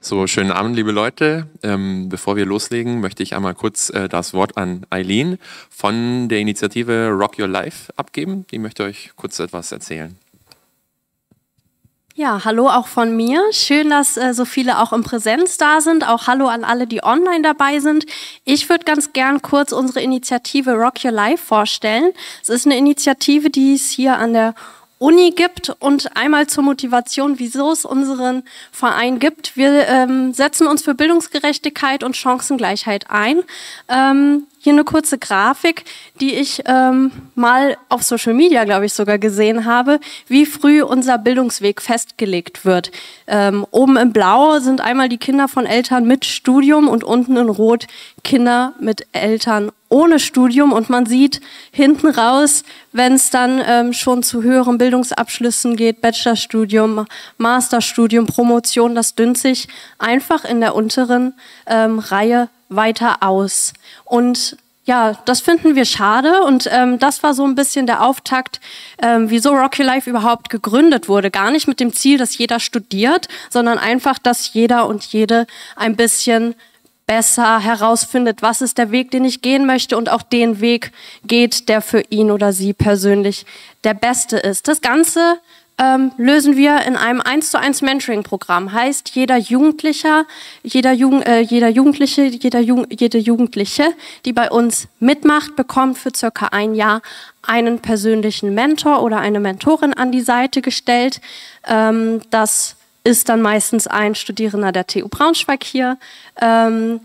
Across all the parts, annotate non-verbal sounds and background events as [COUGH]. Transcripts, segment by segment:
So, schönen Abend, liebe Leute. Ähm, bevor wir loslegen, möchte ich einmal kurz äh, das Wort an Eileen von der Initiative Rock Your Life abgeben. Die möchte euch kurz etwas erzählen. Ja, hallo auch von mir. Schön, dass äh, so viele auch in Präsenz da sind. Auch hallo an alle, die online dabei sind. Ich würde ganz gern kurz unsere Initiative Rock Your Life vorstellen. Es ist eine Initiative, die es hier an der Uni gibt und einmal zur Motivation, wieso es unseren Verein gibt. Wir ähm, setzen uns für Bildungsgerechtigkeit und Chancengleichheit ein. Ähm, hier eine kurze Grafik, die ich ähm, mal auf Social Media, glaube ich, sogar gesehen habe, wie früh unser Bildungsweg festgelegt wird. Ähm, oben im Blau sind einmal die Kinder von Eltern mit Studium und unten in Rot Kinder mit Eltern ohne Studium. Und man sieht hinten raus, wenn es dann ähm, schon zu höheren Bildungsabschlüssen geht, Bachelorstudium, Masterstudium, Promotion, das dünnt sich einfach in der unteren ähm, Reihe weiter aus. Und ja, das finden wir schade und ähm, das war so ein bisschen der Auftakt, ähm, wieso Rocky Life überhaupt gegründet wurde. Gar nicht mit dem Ziel, dass jeder studiert, sondern einfach, dass jeder und jede ein bisschen besser herausfindet, was ist der Weg, den ich gehen möchte und auch den Weg geht, der für ihn oder sie persönlich der beste ist. Das Ganze ähm, lösen wir in einem 1 zu 1 Mentoring-Programm. Heißt, jeder Jugendlicher, jeder, Jugend, äh, jeder Jugendliche, jeder Jugend, jede Jugendliche, die bei uns mitmacht, bekommt für circa ein Jahr einen persönlichen Mentor oder eine Mentorin an die Seite gestellt. Ähm, das ist dann meistens ein Studierender der TU Braunschweig hier. Ähm,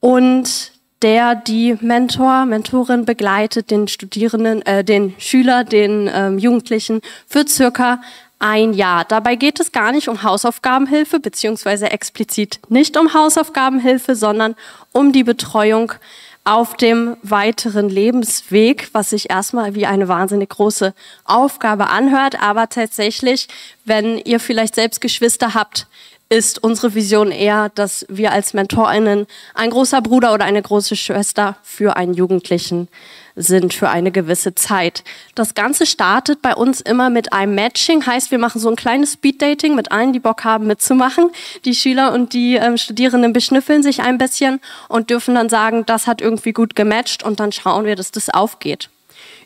und der die Mentor, Mentorin begleitet den Studierenden, äh, den Schüler, den ähm, Jugendlichen für circa ein Jahr. Dabei geht es gar nicht um Hausaufgabenhilfe, beziehungsweise explizit nicht um Hausaufgabenhilfe, sondern um die Betreuung auf dem weiteren Lebensweg, was sich erstmal wie eine wahnsinnig große Aufgabe anhört. Aber tatsächlich, wenn ihr vielleicht selbst Geschwister habt, ist unsere Vision eher, dass wir als MentorInnen ein großer Bruder oder eine große Schwester für einen Jugendlichen sind für eine gewisse Zeit. Das Ganze startet bei uns immer mit einem Matching, heißt, wir machen so ein kleines Speed-Dating mit allen, die Bock haben mitzumachen. Die Schüler und die ähm, Studierenden beschnüffeln sich ein bisschen und dürfen dann sagen, das hat irgendwie gut gematcht und dann schauen wir, dass das aufgeht.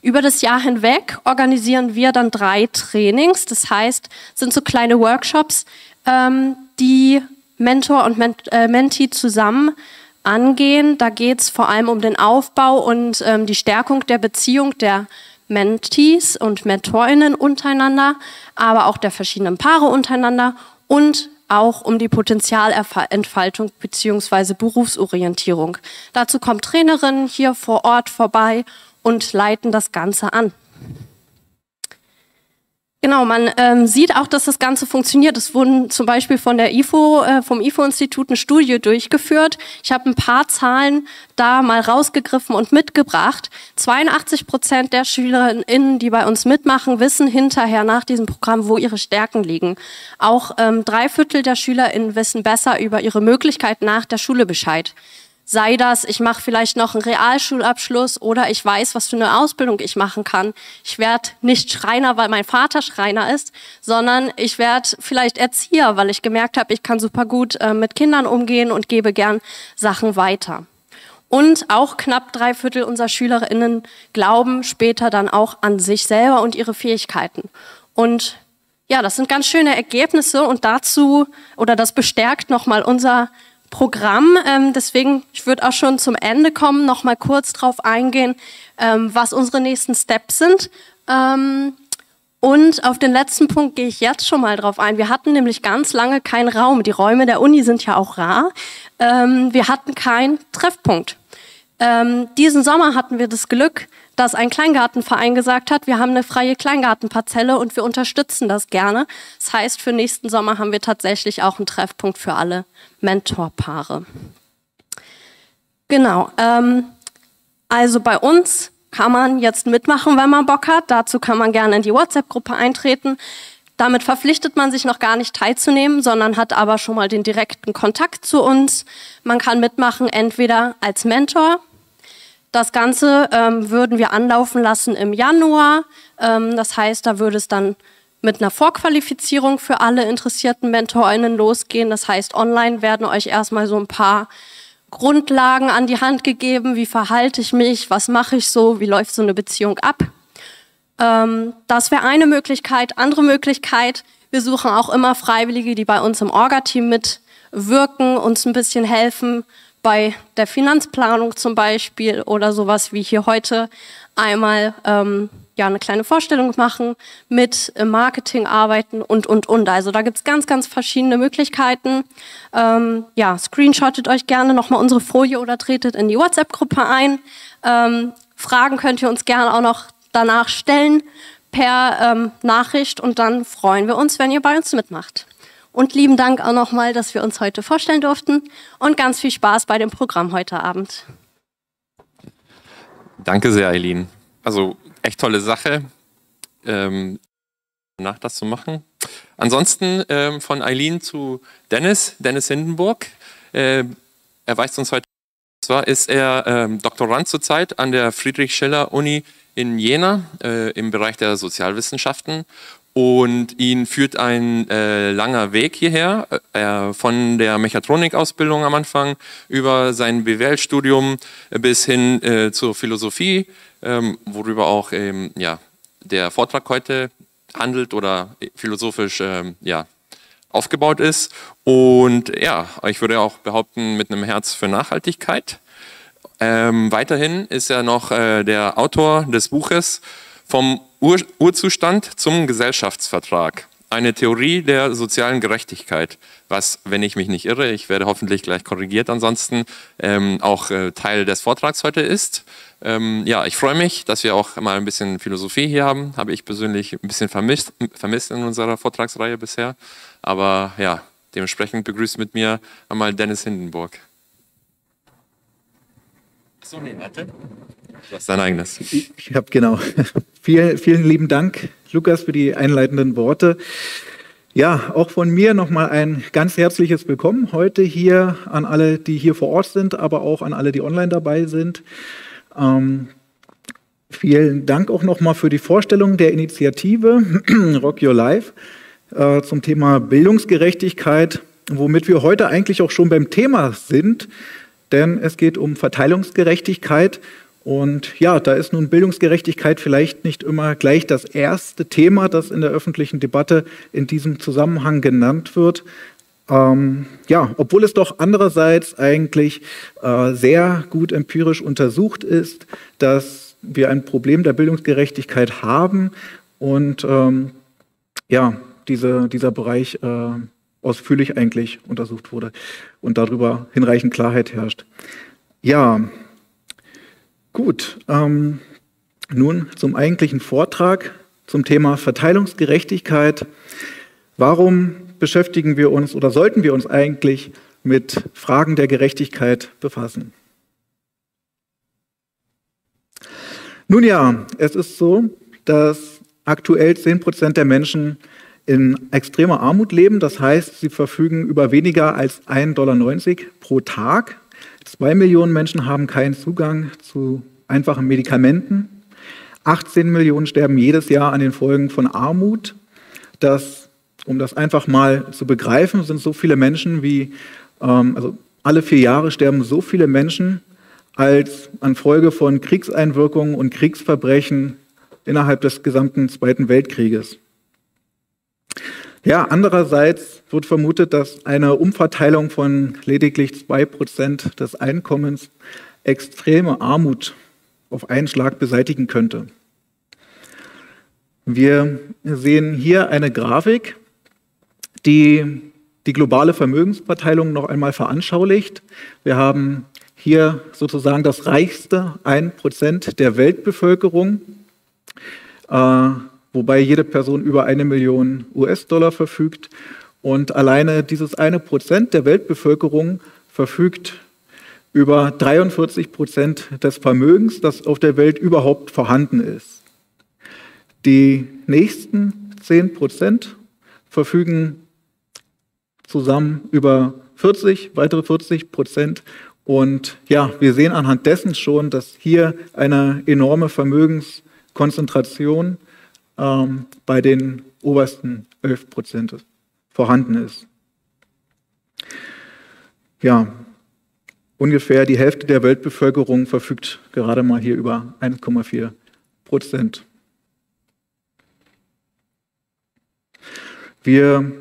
Über das Jahr hinweg organisieren wir dann drei Trainings. Das heißt, sind so kleine Workshops, ähm, die Mentor und Ment äh, Mentee zusammen angehen. Da geht es vor allem um den Aufbau und ähm, die Stärkung der Beziehung der Mentees und Mentorinnen untereinander, aber auch der verschiedenen Paare untereinander und auch um die Potenzialentfaltung bzw. Berufsorientierung. Dazu kommen Trainerinnen hier vor Ort vorbei und leiten das Ganze an. Genau, man ähm, sieht auch, dass das Ganze funktioniert. Es wurden zum Beispiel von der IFO, äh, vom IFO-Institut eine Studie durchgeführt. Ich habe ein paar Zahlen da mal rausgegriffen und mitgebracht. 82 Prozent der SchülerInnen, die bei uns mitmachen, wissen hinterher nach diesem Programm, wo ihre Stärken liegen. Auch ähm, drei Viertel der SchülerInnen wissen besser über ihre Möglichkeiten nach der Schule Bescheid. Sei das, ich mache vielleicht noch einen Realschulabschluss oder ich weiß, was für eine Ausbildung ich machen kann. Ich werde nicht Schreiner, weil mein Vater Schreiner ist, sondern ich werde vielleicht Erzieher, weil ich gemerkt habe, ich kann super gut äh, mit Kindern umgehen und gebe gern Sachen weiter. Und auch knapp drei Viertel unserer SchülerInnen glauben später dann auch an sich selber und ihre Fähigkeiten. Und ja, das sind ganz schöne Ergebnisse und dazu oder das bestärkt nochmal unser Programm. Ähm, deswegen, ich würde auch schon zum Ende kommen, noch mal kurz drauf eingehen, ähm, was unsere nächsten Steps sind. Ähm, und auf den letzten Punkt gehe ich jetzt schon mal drauf ein. Wir hatten nämlich ganz lange keinen Raum. Die Räume der Uni sind ja auch rar. Ähm, wir hatten keinen Treffpunkt. Ähm, diesen Sommer hatten wir das Glück, dass ein Kleingartenverein gesagt hat, wir haben eine freie Kleingartenparzelle und wir unterstützen das gerne. Das heißt, für nächsten Sommer haben wir tatsächlich auch einen Treffpunkt für alle Mentorpaare. Genau. Ähm, also bei uns kann man jetzt mitmachen, wenn man Bock hat. Dazu kann man gerne in die WhatsApp-Gruppe eintreten. Damit verpflichtet man sich noch gar nicht teilzunehmen, sondern hat aber schon mal den direkten Kontakt zu uns. Man kann mitmachen, entweder als Mentor, das Ganze ähm, würden wir anlaufen lassen im Januar. Ähm, das heißt, da würde es dann mit einer Vorqualifizierung für alle interessierten MentorInnen losgehen. Das heißt, online werden euch erstmal so ein paar Grundlagen an die Hand gegeben. Wie verhalte ich mich? Was mache ich so? Wie läuft so eine Beziehung ab? Ähm, das wäre eine Möglichkeit. Andere Möglichkeit, wir suchen auch immer Freiwillige, die bei uns im Orga-Team mitwirken, uns ein bisschen helfen bei der Finanzplanung zum Beispiel oder sowas wie hier heute einmal ähm, ja eine kleine Vorstellung machen, mit Marketing arbeiten und und und. Also da gibt's ganz, ganz verschiedene Möglichkeiten. Ähm, ja, screenshottet euch gerne nochmal unsere Folie oder tretet in die WhatsApp-Gruppe ein. Ähm, Fragen könnt ihr uns gerne auch noch danach stellen per ähm, Nachricht und dann freuen wir uns, wenn ihr bei uns mitmacht. Und lieben Dank auch nochmal, dass wir uns heute vorstellen durften und ganz viel Spaß bei dem Programm heute Abend. Danke sehr, Eileen. Also echt tolle Sache, ähm, nach das zu machen. Ansonsten ähm, von Eileen zu Dennis, Dennis Hindenburg. Äh, er weist uns heute, zwar ist er ähm, Doktorand zurzeit an der Friedrich-Schiller-Uni in Jena äh, im Bereich der Sozialwissenschaften und ihn führt ein äh, langer Weg hierher, äh, von der Mechatronikausbildung am Anfang über sein BWL-Studium bis hin äh, zur Philosophie, ähm, worüber auch ähm, ja, der Vortrag heute handelt oder philosophisch ähm, ja, aufgebaut ist. Und ja, ich würde auch behaupten, mit einem Herz für Nachhaltigkeit. Ähm, weiterhin ist er noch äh, der Autor des Buches Vom Ur Urzustand zum Gesellschaftsvertrag. Eine Theorie der sozialen Gerechtigkeit, was, wenn ich mich nicht irre, ich werde hoffentlich gleich korrigiert ansonsten, ähm, auch äh, Teil des Vortrags heute ist. Ähm, ja, ich freue mich, dass wir auch mal ein bisschen Philosophie hier haben. Habe ich persönlich ein bisschen vermisst, vermisst in unserer Vortragsreihe bisher. Aber ja, dementsprechend begrüßt mit mir einmal Dennis Hindenburg. So, nee, warte. Du hast dein eigenes. Ich, habe genau. [LAUGHS] vielen, vielen lieben Dank, Lukas, für die einleitenden Worte. Ja, auch von mir nochmal ein ganz herzliches Willkommen heute hier an alle, die hier vor Ort sind, aber auch an alle, die online dabei sind. Ähm, vielen Dank auch nochmal für die Vorstellung der Initiative [CLEARS THROAT] Rock Your Life äh, zum Thema Bildungsgerechtigkeit, womit wir heute eigentlich auch schon beim Thema sind, denn es geht um Verteilungsgerechtigkeit. Und ja, da ist nun Bildungsgerechtigkeit vielleicht nicht immer gleich das erste Thema, das in der öffentlichen Debatte in diesem Zusammenhang genannt wird. Ähm, ja, obwohl es doch andererseits eigentlich äh, sehr gut empirisch untersucht ist, dass wir ein Problem der Bildungsgerechtigkeit haben und ähm, ja, diese, dieser Bereich äh, ausführlich eigentlich untersucht wurde und darüber hinreichend Klarheit herrscht. Ja, gut. Ähm, nun zum eigentlichen Vortrag zum Thema Verteilungsgerechtigkeit. Warum beschäftigen wir uns oder sollten wir uns eigentlich mit Fragen der Gerechtigkeit befassen? Nun ja, es ist so, dass aktuell 10 Prozent der Menschen in extremer Armut leben. Das heißt, sie verfügen über weniger als 1,90 Dollar pro Tag. Zwei Millionen Menschen haben keinen Zugang zu einfachen Medikamenten. 18 Millionen sterben jedes Jahr an den Folgen von Armut. Das, um das einfach mal zu begreifen, sind so viele Menschen wie, ähm, also alle vier Jahre sterben so viele Menschen als an Folge von Kriegseinwirkungen und Kriegsverbrechen innerhalb des gesamten Zweiten Weltkrieges. Ja, andererseits wird vermutet, dass eine Umverteilung von lediglich zwei Prozent des Einkommens extreme Armut auf einen Schlag beseitigen könnte. Wir sehen hier eine Grafik, die die globale Vermögensverteilung noch einmal veranschaulicht. Wir haben hier sozusagen das reichste 1% der Weltbevölkerung. Äh, wobei jede Person über eine Million US-Dollar verfügt. Und alleine dieses eine Prozent der Weltbevölkerung verfügt über 43 Prozent des Vermögens, das auf der Welt überhaupt vorhanden ist. Die nächsten 10 Prozent verfügen zusammen über 40, weitere 40 Prozent. Und ja, wir sehen anhand dessen schon, dass hier eine enorme Vermögenskonzentration ähm, bei den obersten 11 Prozent vorhanden ist. Ja, ungefähr die Hälfte der Weltbevölkerung verfügt gerade mal hier über 1,4 Prozent. Wir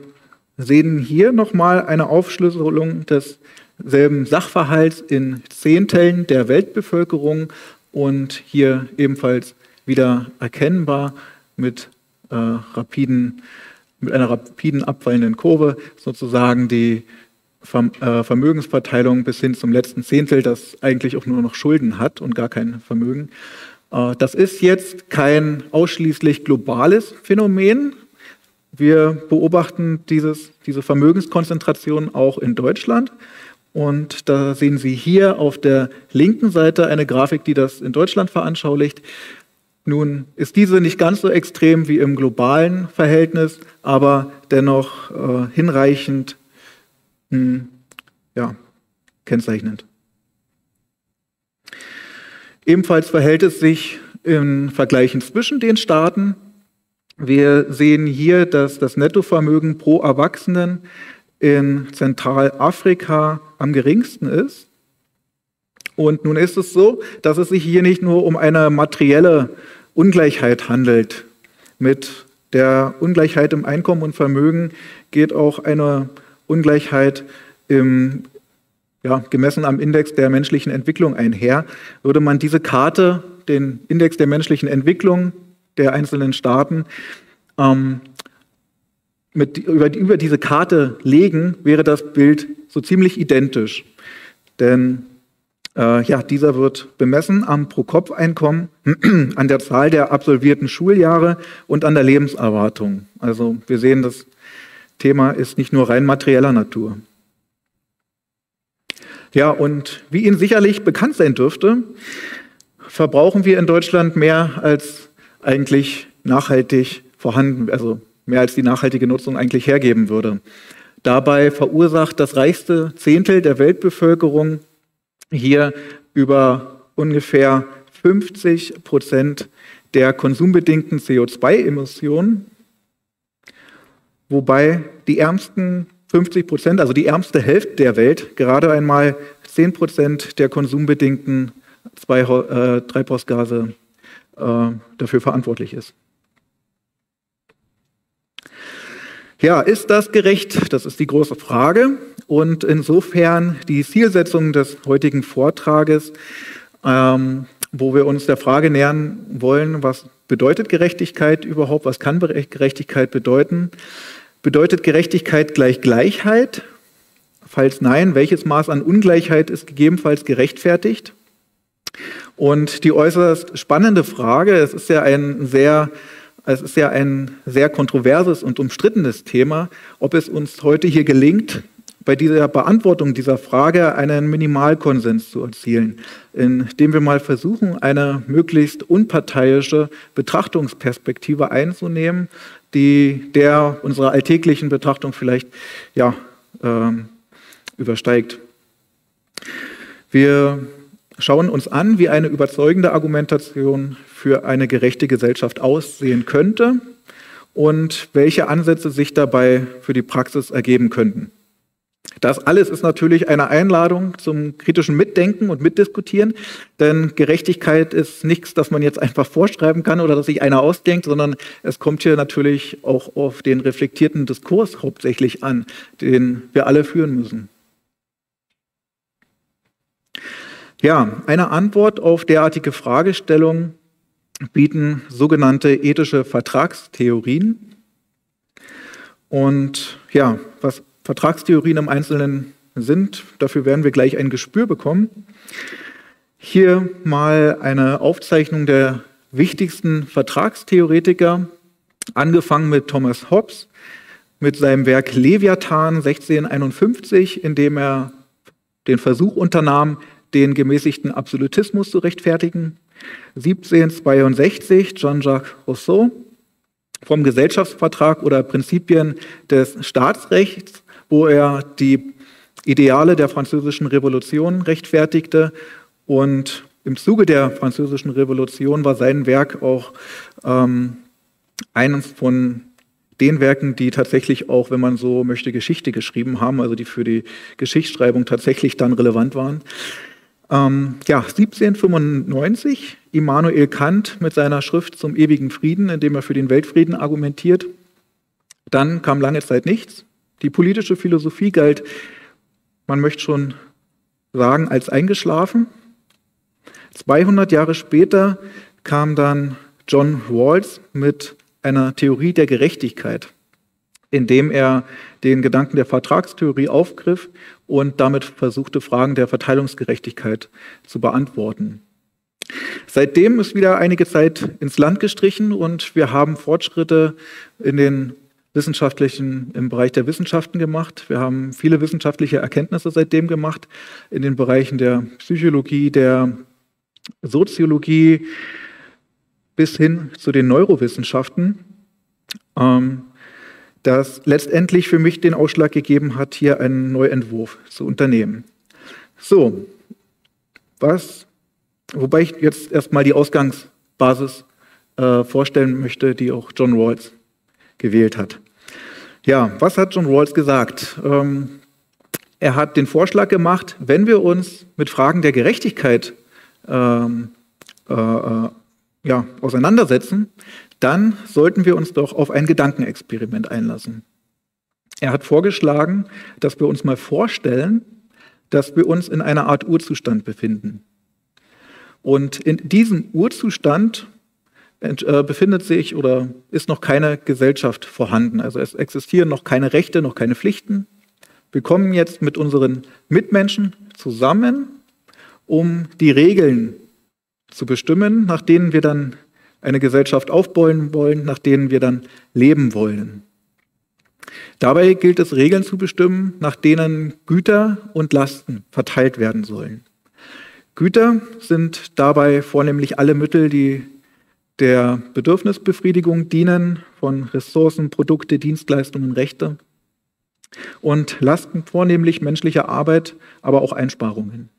sehen hier nochmal eine Aufschlüsselung desselben Sachverhalts in Zehntellen der Weltbevölkerung und hier ebenfalls wieder erkennbar mit, äh, rapiden, mit einer rapiden abfallenden Kurve sozusagen die äh, Vermögensverteilung bis hin zum letzten Zehntel, das eigentlich auch nur noch Schulden hat und gar kein Vermögen. Äh, das ist jetzt kein ausschließlich globales Phänomen. Wir beobachten dieses, diese Vermögenskonzentration auch in Deutschland. Und da sehen Sie hier auf der linken Seite eine Grafik, die das in Deutschland veranschaulicht. Nun ist diese nicht ganz so extrem wie im globalen Verhältnis, aber dennoch äh, hinreichend mh, hm, ja, kennzeichnend. Ebenfalls verhält es sich in Vergleichen zwischen den Staaten. Wir sehen hier, dass das Nettovermögen pro Erwachsenen in Zentralafrika am geringsten ist. Und nun ist es so, dass es sich hier nicht nur um eine materielle Ungleichheit handelt. Mit der Ungleichheit im Einkommen und Vermögen geht auch eine Ungleichheit im, ja, gemessen am Index der menschlichen Entwicklung einher. Würde man diese Karte, den Index der menschlichen Entwicklung der einzelnen Staaten ähm, mit, über, über diese Karte legen, wäre das Bild so ziemlich identisch. Denn äh, ja, dieser wird bemessen am Pro-Kopf-Einkommen, [CLEARS THROAT] an der Zahl der absolvierten Schuljahre und an der Lebenserwartung. Also wir sehen, das Thema ist nicht nur rein materieller Natur. Ja, und wie Ihnen sicherlich bekannt sein dürfte, verbrauchen wir in Deutschland mehr als eigentlich nachhaltig vorhanden, also mehr als die nachhaltige Nutzung eigentlich hergeben würde. Dabei verursacht das reichste Zehntel der Weltbevölkerung hier über ungefähr 50 Prozent der konsumbedingten CO2-Emissionen, wobei die ärmsten 50 Prozent, also die ärmste Hälfte der Welt, gerade einmal 10 Prozent der konsumbedingten zwei, äh, Treibhausgase äh, dafür verantwortlich ist. Ja, ist das gerecht? Das ist die große Frage. Und insofern die Zielsetzung des heutigen Vortrages, ähm, wo wir uns der Frage nähern wollen, was bedeutet Gerechtigkeit überhaupt? Was kann Gerechtigkeit bedeuten? Bedeutet Gerechtigkeit gleich Gleichheit? Falls nein, welches Maß an Ungleichheit ist gegebenenfalls gerechtfertigt? Und die äußerst spannende Frage, es ist ja ein sehr, es ist ja ein sehr kontroverses und umstrittenes Thema, ob es uns heute hier gelingt, bei dieser Beantwortung dieser Frage einen Minimalkonsens zu erzielen, indem wir mal versuchen, eine möglichst unparteiische Betrachtungsperspektive einzunehmen, die der unserer alltäglichen Betrachtung vielleicht ja, äh, übersteigt. Wir schauen uns an, wie eine überzeugende Argumentation für eine gerechte Gesellschaft aussehen könnte und welche Ansätze sich dabei für die Praxis ergeben könnten. Das alles ist natürlich eine Einladung zum kritischen Mitdenken und Mitdiskutieren, denn Gerechtigkeit ist nichts, das man jetzt einfach vorschreiben kann oder das sich einer ausdenkt, sondern es kommt hier natürlich auch auf den reflektierten Diskurs hauptsächlich an, den wir alle führen müssen. Ja, eine Antwort auf derartige Fragestellungen bieten sogenannte ethische Vertragstheorien. Und ja, was Vertragstheorien im Einzelnen sind, dafür werden wir gleich ein Gespür bekommen. Hier mal eine Aufzeichnung der wichtigsten Vertragstheoretiker, angefangen mit Thomas Hobbes mit seinem Werk Leviathan 1651, in dem er den Versuch unternahm, den gemäßigten Absolutismus zu rechtfertigen. 1762 Jean-Jacques Rousseau vom Gesellschaftsvertrag oder Prinzipien des Staatsrechts, wo er die Ideale der französischen Revolution rechtfertigte. Und im Zuge der französischen Revolution war sein Werk auch ähm, eines von den Werken, die tatsächlich auch, wenn man so möchte, Geschichte geschrieben haben, also die für die Geschichtsschreibung tatsächlich dann relevant waren. Ähm, ja, 1795, Immanuel Kant mit seiner Schrift zum ewigen Frieden, in dem er für den Weltfrieden argumentiert. Dann kam lange Zeit nichts. Die politische Philosophie galt, man möchte schon sagen, als eingeschlafen. 200 Jahre später kam dann John Rawls mit einer Theorie der Gerechtigkeit, indem er den Gedanken der Vertragstheorie aufgriff und damit versuchte, Fragen der Verteilungsgerechtigkeit zu beantworten. Seitdem ist wieder einige Zeit ins Land gestrichen und wir haben Fortschritte in den wissenschaftlichen, im Bereich der Wissenschaften gemacht. Wir haben viele wissenschaftliche Erkenntnisse seitdem gemacht in den Bereichen der Psychologie, der Soziologie bis hin zu den Neurowissenschaften, ähm, das letztendlich für mich den Ausschlag gegeben hat, hier einen Neuentwurf zu unternehmen. So, was, wobei ich jetzt erstmal die Ausgangsbasis äh, vorstellen möchte, die auch John Rawls gewählt hat. Ja, was hat John Rawls gesagt? Ähm, er hat den Vorschlag gemacht, wenn wir uns mit Fragen der Gerechtigkeit ähm, äh, äh, ja, auseinandersetzen, dann sollten wir uns doch auf ein Gedankenexperiment einlassen. Er hat vorgeschlagen, dass wir uns mal vorstellen, dass wir uns in einer Art Urzustand befinden. Und in diesem Urzustand befindet sich oder ist noch keine Gesellschaft vorhanden. Also es existieren noch keine Rechte, noch keine Pflichten. Wir kommen jetzt mit unseren Mitmenschen zusammen, um die Regeln zu bestimmen, nach denen wir dann eine Gesellschaft aufbauen wollen, nach denen wir dann leben wollen. Dabei gilt es, Regeln zu bestimmen, nach denen Güter und Lasten verteilt werden sollen. Güter sind dabei vornehmlich alle Mittel, die der Bedürfnisbefriedigung dienen von Ressourcen, Produkte, Dienstleistungen, Rechte und Lasten vornehmlich menschlicher Arbeit, aber auch Einsparungen.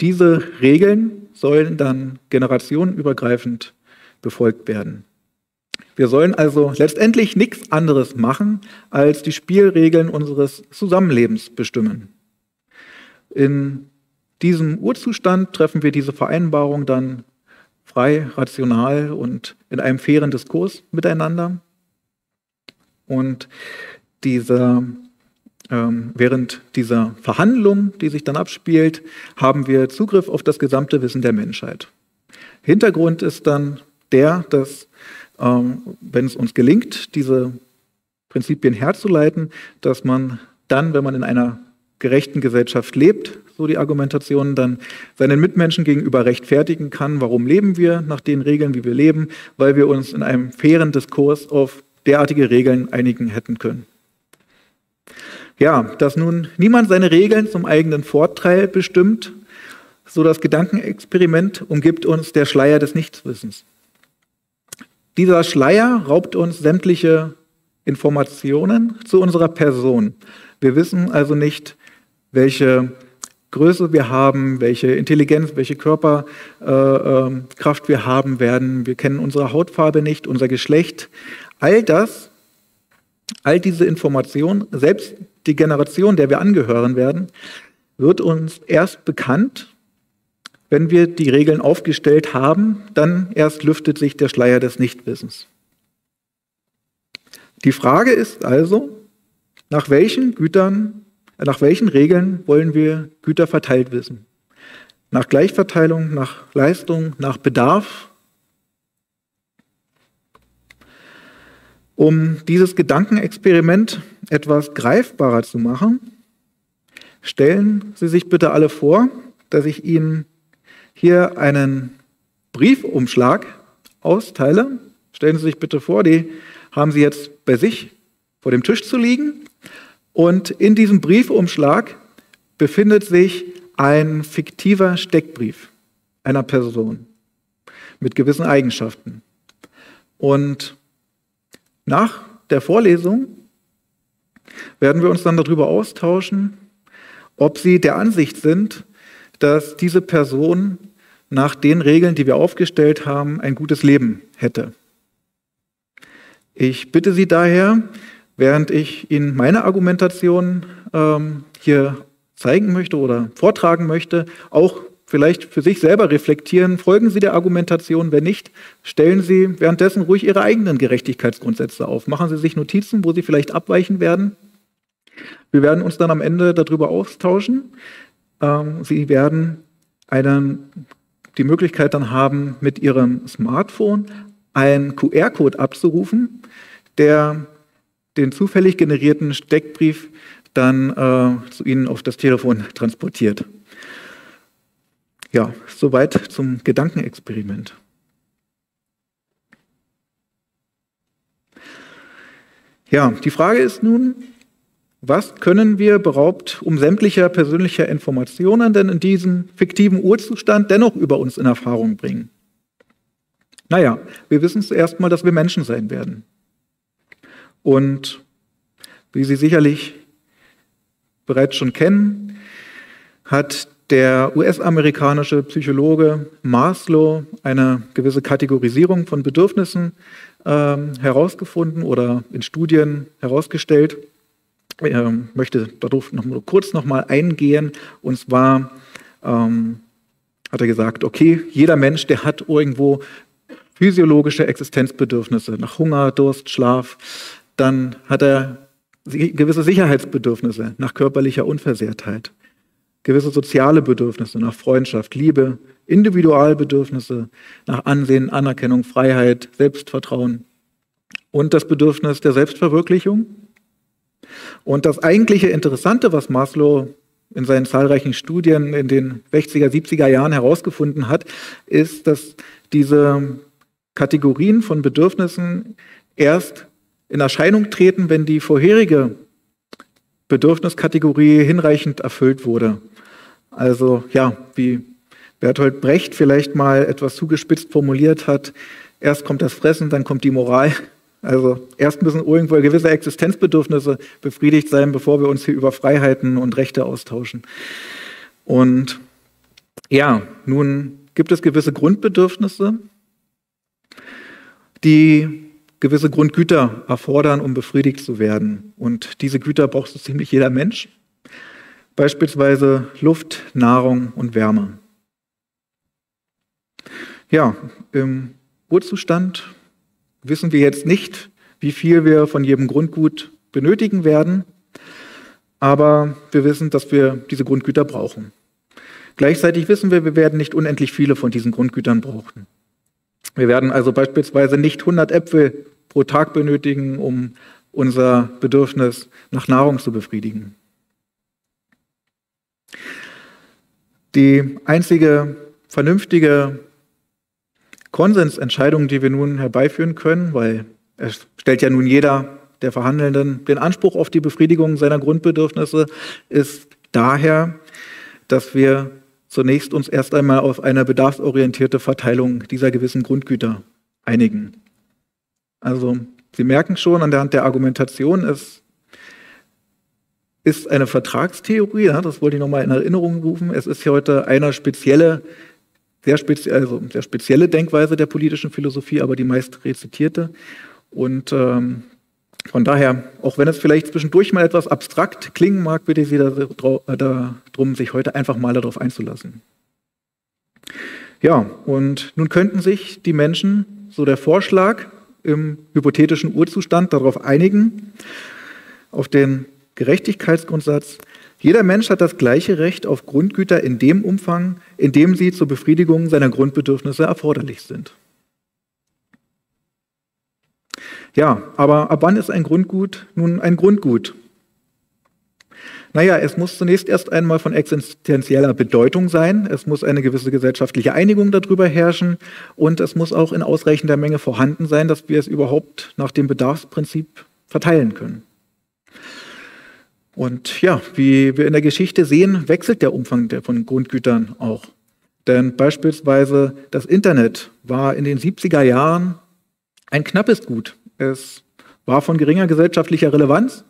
Diese Regeln sollen dann generationenübergreifend befolgt werden. Wir sollen also letztendlich nichts anderes machen, als die Spielregeln unseres Zusammenlebens bestimmen. In diesem Urzustand treffen wir diese Vereinbarung dann frei, rational und in einem fairen Diskurs miteinander. Und dieser, ähm, während dieser Verhandlung, die sich dann abspielt, haben wir Zugriff auf das gesamte Wissen der Menschheit. Hintergrund ist dann der, dass, ähm, wenn es uns gelingt, diese Prinzipien herzuleiten, dass man dann, wenn man in einer gerechten Gesellschaft lebt, so die Argumentation, dann seinen Mitmenschen gegenüber rechtfertigen kann, warum leben wir nach den Regeln, wie wir leben, weil wir uns in einem fairen Diskurs auf derartige Regeln einigen hätten können. Ja, dass nun niemand seine Regeln zum eigenen Vorteil bestimmt, so das Gedankenexperiment umgibt uns der Schleier des Nichtswissens. Dieser Schleier raubt uns sämtliche Informationen zu unserer Person. Wir wissen also nicht, welche Größe wir haben, welche Intelligenz, welche Körperkraft äh, äh, wir haben werden. Wir kennen unsere Hautfarbe nicht, unser Geschlecht. All das, all diese Informationen, selbst die Generation, der wir angehören werden, wird uns erst bekannt, wenn wir die Regeln aufgestellt haben, dann erst lüftet sich der Schleier des Nichtwissens. Die Frage ist also, nach welchen Gütern nach welchen Regeln wollen wir Güter verteilt wissen? Nach Gleichverteilung, nach Leistung, nach Bedarf? Um dieses Gedankenexperiment etwas greifbarer zu machen, stellen Sie sich bitte alle vor, dass ich Ihnen hier einen Briefumschlag austeile. Stellen Sie sich bitte vor, die haben Sie jetzt bei sich vor dem Tisch zu liegen. Und in diesem Briefumschlag befindet sich ein fiktiver Steckbrief einer Person mit gewissen Eigenschaften. Und nach der Vorlesung werden wir uns dann darüber austauschen, ob Sie der Ansicht sind, dass diese Person nach den Regeln, die wir aufgestellt haben, ein gutes Leben hätte. Ich bitte Sie daher, während ich Ihnen meine Argumentation ähm, hier zeigen möchte oder vortragen möchte, auch vielleicht für sich selber reflektieren, folgen Sie der Argumentation, wenn nicht, stellen Sie währenddessen ruhig Ihre eigenen Gerechtigkeitsgrundsätze auf. Machen Sie sich Notizen, wo Sie vielleicht abweichen werden. Wir werden uns dann am Ende darüber austauschen. Ähm, Sie werden einen, die Möglichkeit dann haben, mit Ihrem Smartphone einen QR-Code abzurufen, der den zufällig generierten Steckbrief dann äh, zu Ihnen auf das Telefon transportiert. Ja, soweit zum Gedankenexperiment. Ja, die Frage ist nun, was können wir beraubt um sämtlicher persönlicher Informationen denn in diesem fiktiven Urzustand dennoch über uns in Erfahrung bringen? Naja, wir wissen zuerst mal, dass wir Menschen sein werden. Und wie Sie sicherlich bereits schon kennen, hat der US-amerikanische Psychologe Maslow eine gewisse Kategorisierung von Bedürfnissen ähm, herausgefunden oder in Studien herausgestellt. Ich ähm, möchte darauf noch mal kurz noch mal eingehen. Und zwar ähm, hat er gesagt, okay, jeder Mensch, der hat irgendwo physiologische Existenzbedürfnisse nach Hunger, Durst, Schlaf. Dann hat er gewisse Sicherheitsbedürfnisse nach körperlicher Unversehrtheit gewisse soziale Bedürfnisse nach Freundschaft, Liebe, Individualbedürfnisse nach Ansehen, Anerkennung, Freiheit, Selbstvertrauen und das Bedürfnis der Selbstverwirklichung. Und das eigentliche Interessante, was Maslow in seinen zahlreichen Studien in den 60er, 70er Jahren herausgefunden hat, ist, dass diese Kategorien von Bedürfnissen erst in Erscheinung treten, wenn die vorherige Bedürfniskategorie hinreichend erfüllt wurde. Also ja, wie Bertolt Brecht vielleicht mal etwas zugespitzt formuliert hat, erst kommt das Fressen, dann kommt die Moral. Also erst müssen irgendwo gewisse Existenzbedürfnisse befriedigt sein, bevor wir uns hier über Freiheiten und Rechte austauschen. Und ja, nun gibt es gewisse Grundbedürfnisse, die gewisse Grundgüter erfordern, um befriedigt zu werden. Und diese Güter braucht so ziemlich jeder Mensch beispielsweise Luft, Nahrung und Wärme. Ja, im Urzustand wissen wir jetzt nicht, wie viel wir von jedem Grundgut benötigen werden, aber wir wissen, dass wir diese Grundgüter brauchen. Gleichzeitig wissen wir, wir werden nicht unendlich viele von diesen Grundgütern brauchen. Wir werden also beispielsweise nicht 100 Äpfel pro Tag benötigen, um unser Bedürfnis nach Nahrung zu befriedigen. Die einzige vernünftige Konsensentscheidung, die wir nun herbeiführen können, weil es stellt ja nun jeder der Verhandelnden den Anspruch auf die Befriedigung seiner Grundbedürfnisse, ist daher, dass wir zunächst uns erst einmal auf eine bedarfsorientierte Verteilung dieser gewissen Grundgüter einigen. Also Sie merken schon an der Hand der Argumentation, es ist eine Vertragstheorie, ja, das wollte ich nochmal in Erinnerung rufen. Es ist heute eine spezielle, sehr, spezi also sehr spezielle Denkweise der politischen Philosophie, aber die meist rezitierte. Und ähm, von daher, auch wenn es vielleicht zwischendurch mal etwas abstrakt klingen mag, bitte ich Sie darum, sich heute einfach mal darauf einzulassen. Ja, und nun könnten sich die Menschen, so der Vorschlag, im hypothetischen Urzustand darauf einigen, auf den Gerechtigkeitsgrundsatz. Jeder Mensch hat das gleiche Recht auf Grundgüter in dem Umfang, in dem sie zur Befriedigung seiner Grundbedürfnisse erforderlich sind. Ja, aber ab wann ist ein Grundgut nun ein Grundgut? Naja, es muss zunächst erst einmal von existenzieller Bedeutung sein, es muss eine gewisse gesellschaftliche Einigung darüber herrschen und es muss auch in ausreichender Menge vorhanden sein, dass wir es überhaupt nach dem Bedarfsprinzip verteilen können. Und ja, wie wir in der Geschichte sehen, wechselt der Umfang von Grundgütern auch. Denn beispielsweise das Internet war in den 70er Jahren ein knappes Gut. Es war von geringer gesellschaftlicher Relevanz.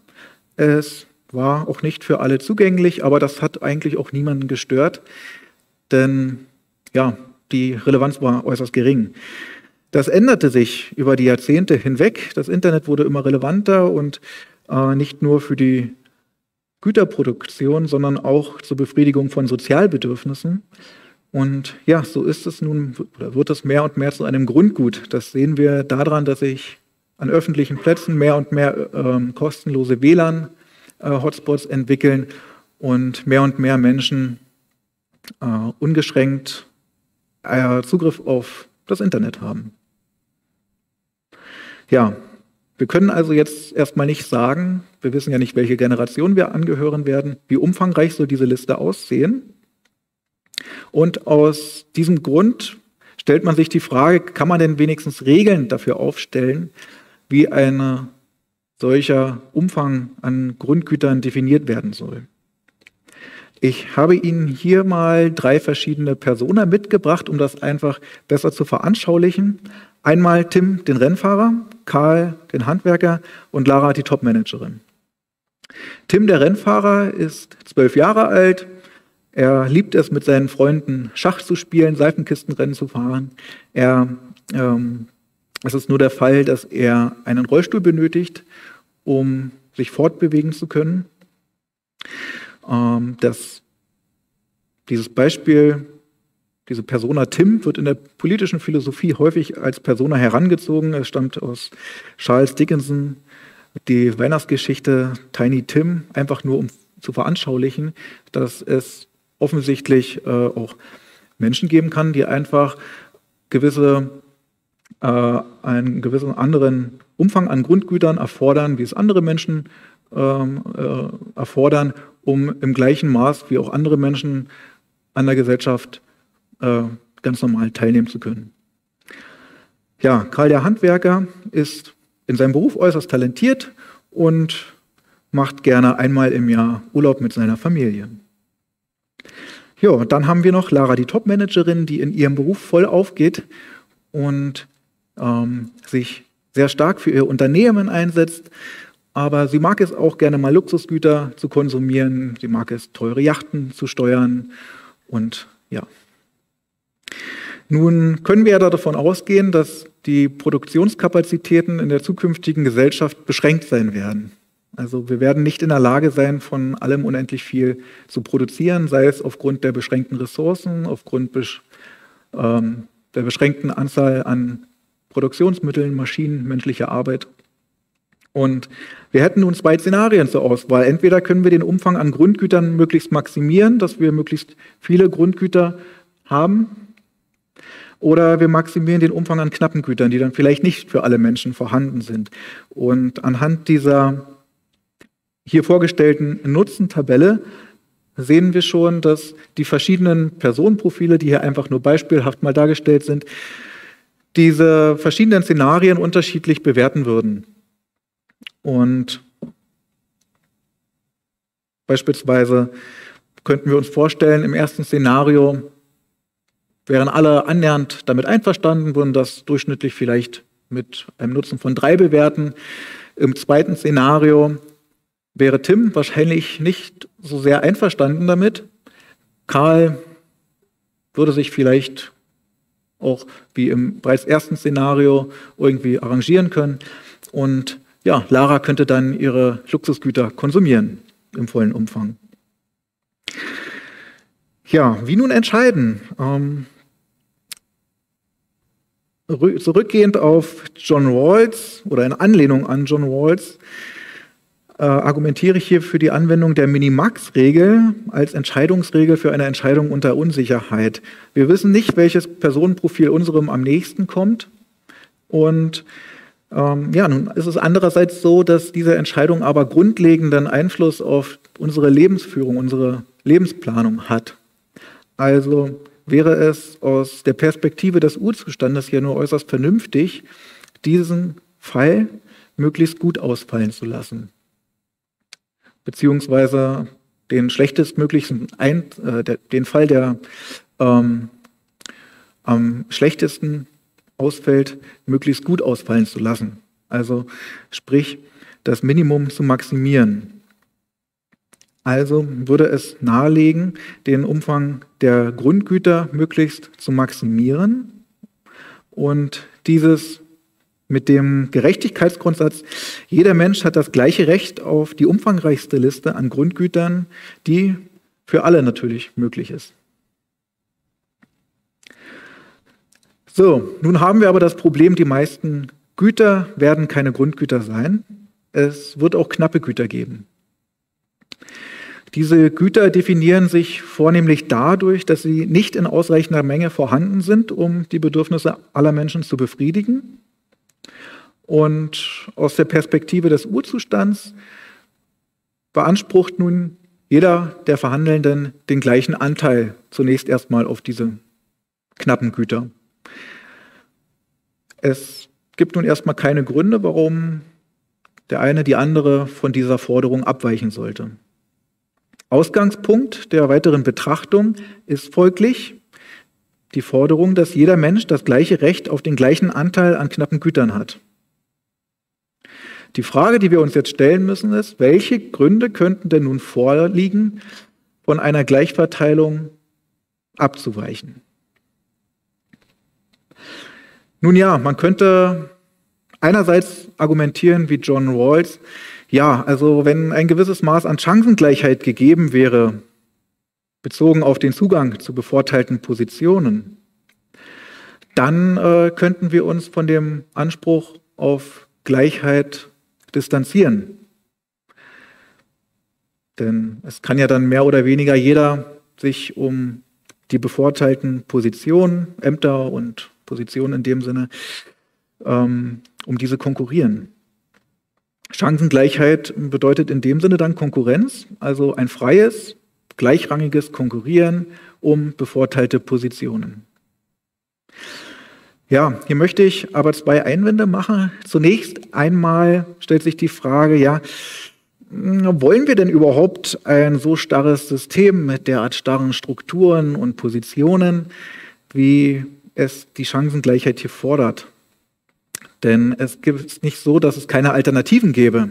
Es war auch nicht für alle zugänglich, aber das hat eigentlich auch niemanden gestört, denn ja, die Relevanz war äußerst gering. Das änderte sich über die Jahrzehnte hinweg. Das Internet wurde immer relevanter und äh, nicht nur für die Güterproduktion, sondern auch zur Befriedigung von Sozialbedürfnissen. Und ja, so ist es nun, oder wird es mehr und mehr zu einem Grundgut. Das sehen wir daran, dass sich an öffentlichen Plätzen mehr und mehr ähm, kostenlose WLAN-Hotspots äh, entwickeln und mehr und mehr Menschen äh, ungeschränkt äh, Zugriff auf das Internet haben. Ja, wir können also jetzt erstmal nicht sagen, wir wissen ja nicht, welche Generation wir angehören werden, wie umfangreich soll diese Liste aussehen. Und aus diesem Grund stellt man sich die Frage, kann man denn wenigstens Regeln dafür aufstellen, wie ein solcher Umfang an Grundgütern definiert werden soll? Ich habe Ihnen hier mal drei verschiedene Personen mitgebracht, um das einfach besser zu veranschaulichen. Einmal Tim, den Rennfahrer, Karl, den Handwerker und Lara, die Topmanagerin. Tim, der Rennfahrer, ist zwölf Jahre alt. Er liebt es, mit seinen Freunden Schach zu spielen, Seifenkistenrennen zu fahren. Er, ähm, es ist nur der Fall, dass er einen Rollstuhl benötigt, um sich fortbewegen zu können. Ähm, das, dieses Beispiel, diese Persona Tim wird in der politischen Philosophie häufig als Persona herangezogen. Es stammt aus Charles Dickinson, die Weihnachtsgeschichte Tiny Tim, einfach nur um zu veranschaulichen, dass es offensichtlich äh, auch Menschen geben kann, die einfach gewisse, äh, einen gewissen anderen Umfang an Grundgütern erfordern, wie es andere Menschen ähm, äh, erfordern, um im gleichen Maß wie auch andere Menschen an der Gesellschaft äh, ganz normal teilnehmen zu können. Ja, Karl der Handwerker ist in seinem Beruf äußerst talentiert und macht gerne einmal im Jahr Urlaub mit seiner Familie. Ja, dann haben wir noch Lara, die Topmanagerin, die in ihrem Beruf voll aufgeht und ähm, sich sehr stark für ihr Unternehmen einsetzt, aber sie mag es auch gerne mal Luxusgüter zu konsumieren, sie mag es teure Yachten zu steuern und ja. Nun können wir ja davon ausgehen, dass die Produktionskapazitäten in der zukünftigen Gesellschaft beschränkt sein werden. Also wir werden nicht in der Lage sein, von allem unendlich viel zu produzieren, sei es aufgrund der beschränkten Ressourcen, aufgrund ähm, der beschränkten Anzahl an Produktionsmitteln, Maschinen, menschlicher Arbeit und wir hätten nun zwei Szenarien zur Auswahl. Entweder können wir den Umfang an Grundgütern möglichst maximieren, dass wir möglichst viele Grundgüter haben, oder wir maximieren den Umfang an knappen Gütern, die dann vielleicht nicht für alle Menschen vorhanden sind. Und anhand dieser hier vorgestellten Nutzentabelle sehen wir schon, dass die verschiedenen Personenprofile, die hier einfach nur beispielhaft mal dargestellt sind, diese verschiedenen Szenarien unterschiedlich bewerten würden. Und beispielsweise könnten wir uns vorstellen, im ersten Szenario wären alle annähernd damit einverstanden, würden das durchschnittlich vielleicht mit einem Nutzen von drei bewerten. Im zweiten Szenario wäre Tim wahrscheinlich nicht so sehr einverstanden damit. Karl würde sich vielleicht auch wie im bereits ersten Szenario irgendwie arrangieren können. Und ja, Lara könnte dann ihre Luxusgüter konsumieren im vollen Umfang. Ja, wie nun entscheiden? Ähm, zurückgehend auf John Rawls oder in Anlehnung an John Rawls äh, argumentiere ich hier für die Anwendung der Minimax-Regel als Entscheidungsregel für eine Entscheidung unter Unsicherheit. Wir wissen nicht, welches Personenprofil unserem am nächsten kommt und ähm, ja, nun ist es andererseits so, dass diese Entscheidung aber grundlegenden Einfluss auf unsere Lebensführung, unsere Lebensplanung hat. Also wäre es aus der Perspektive des Urzustandes hier nur äußerst vernünftig, diesen Fall möglichst gut ausfallen zu lassen. Beziehungsweise den schlechtestmöglichen, Ein äh, der, den Fall, der ähm, am schlechtesten ausfällt, möglichst gut ausfallen zu lassen. Also sprich, das Minimum zu maximieren. Also würde es nahelegen, den Umfang der Grundgüter möglichst zu maximieren und dieses mit dem Gerechtigkeitsgrundsatz, jeder Mensch hat das gleiche Recht auf die umfangreichste Liste an Grundgütern, die für alle natürlich möglich ist. So, nun haben wir aber das Problem, die meisten Güter werden keine Grundgüter sein. Es wird auch knappe Güter geben. Diese Güter definieren sich vornehmlich dadurch, dass sie nicht in ausreichender Menge vorhanden sind, um die Bedürfnisse aller Menschen zu befriedigen. Und aus der Perspektive des Urzustands beansprucht nun jeder der Verhandelnden den gleichen Anteil zunächst erstmal auf diese knappen Güter. Es gibt nun erstmal keine Gründe, warum der eine die andere von dieser Forderung abweichen sollte. Ausgangspunkt der weiteren Betrachtung ist folglich die Forderung, dass jeder Mensch das gleiche Recht auf den gleichen Anteil an knappen Gütern hat. Die Frage, die wir uns jetzt stellen müssen, ist, welche Gründe könnten denn nun vorliegen, von einer Gleichverteilung abzuweichen? Nun ja, man könnte einerseits argumentieren wie John Rawls, ja, also wenn ein gewisses Maß an Chancengleichheit gegeben wäre, bezogen auf den Zugang zu bevorteilten Positionen, dann äh, könnten wir uns von dem Anspruch auf Gleichheit distanzieren. Denn es kann ja dann mehr oder weniger jeder sich um die bevorteilten Positionen, Ämter und Positionen in dem Sinne, ähm, um diese konkurrieren. Chancengleichheit bedeutet in dem Sinne dann Konkurrenz, also ein freies, gleichrangiges Konkurrieren um bevorteilte Positionen. Ja, hier möchte ich aber zwei Einwände machen. Zunächst einmal stellt sich die Frage, ja, wollen wir denn überhaupt ein so starres System mit derart starren Strukturen und Positionen, wie es die Chancengleichheit hier fordert. Denn es ist nicht so, dass es keine Alternativen gäbe.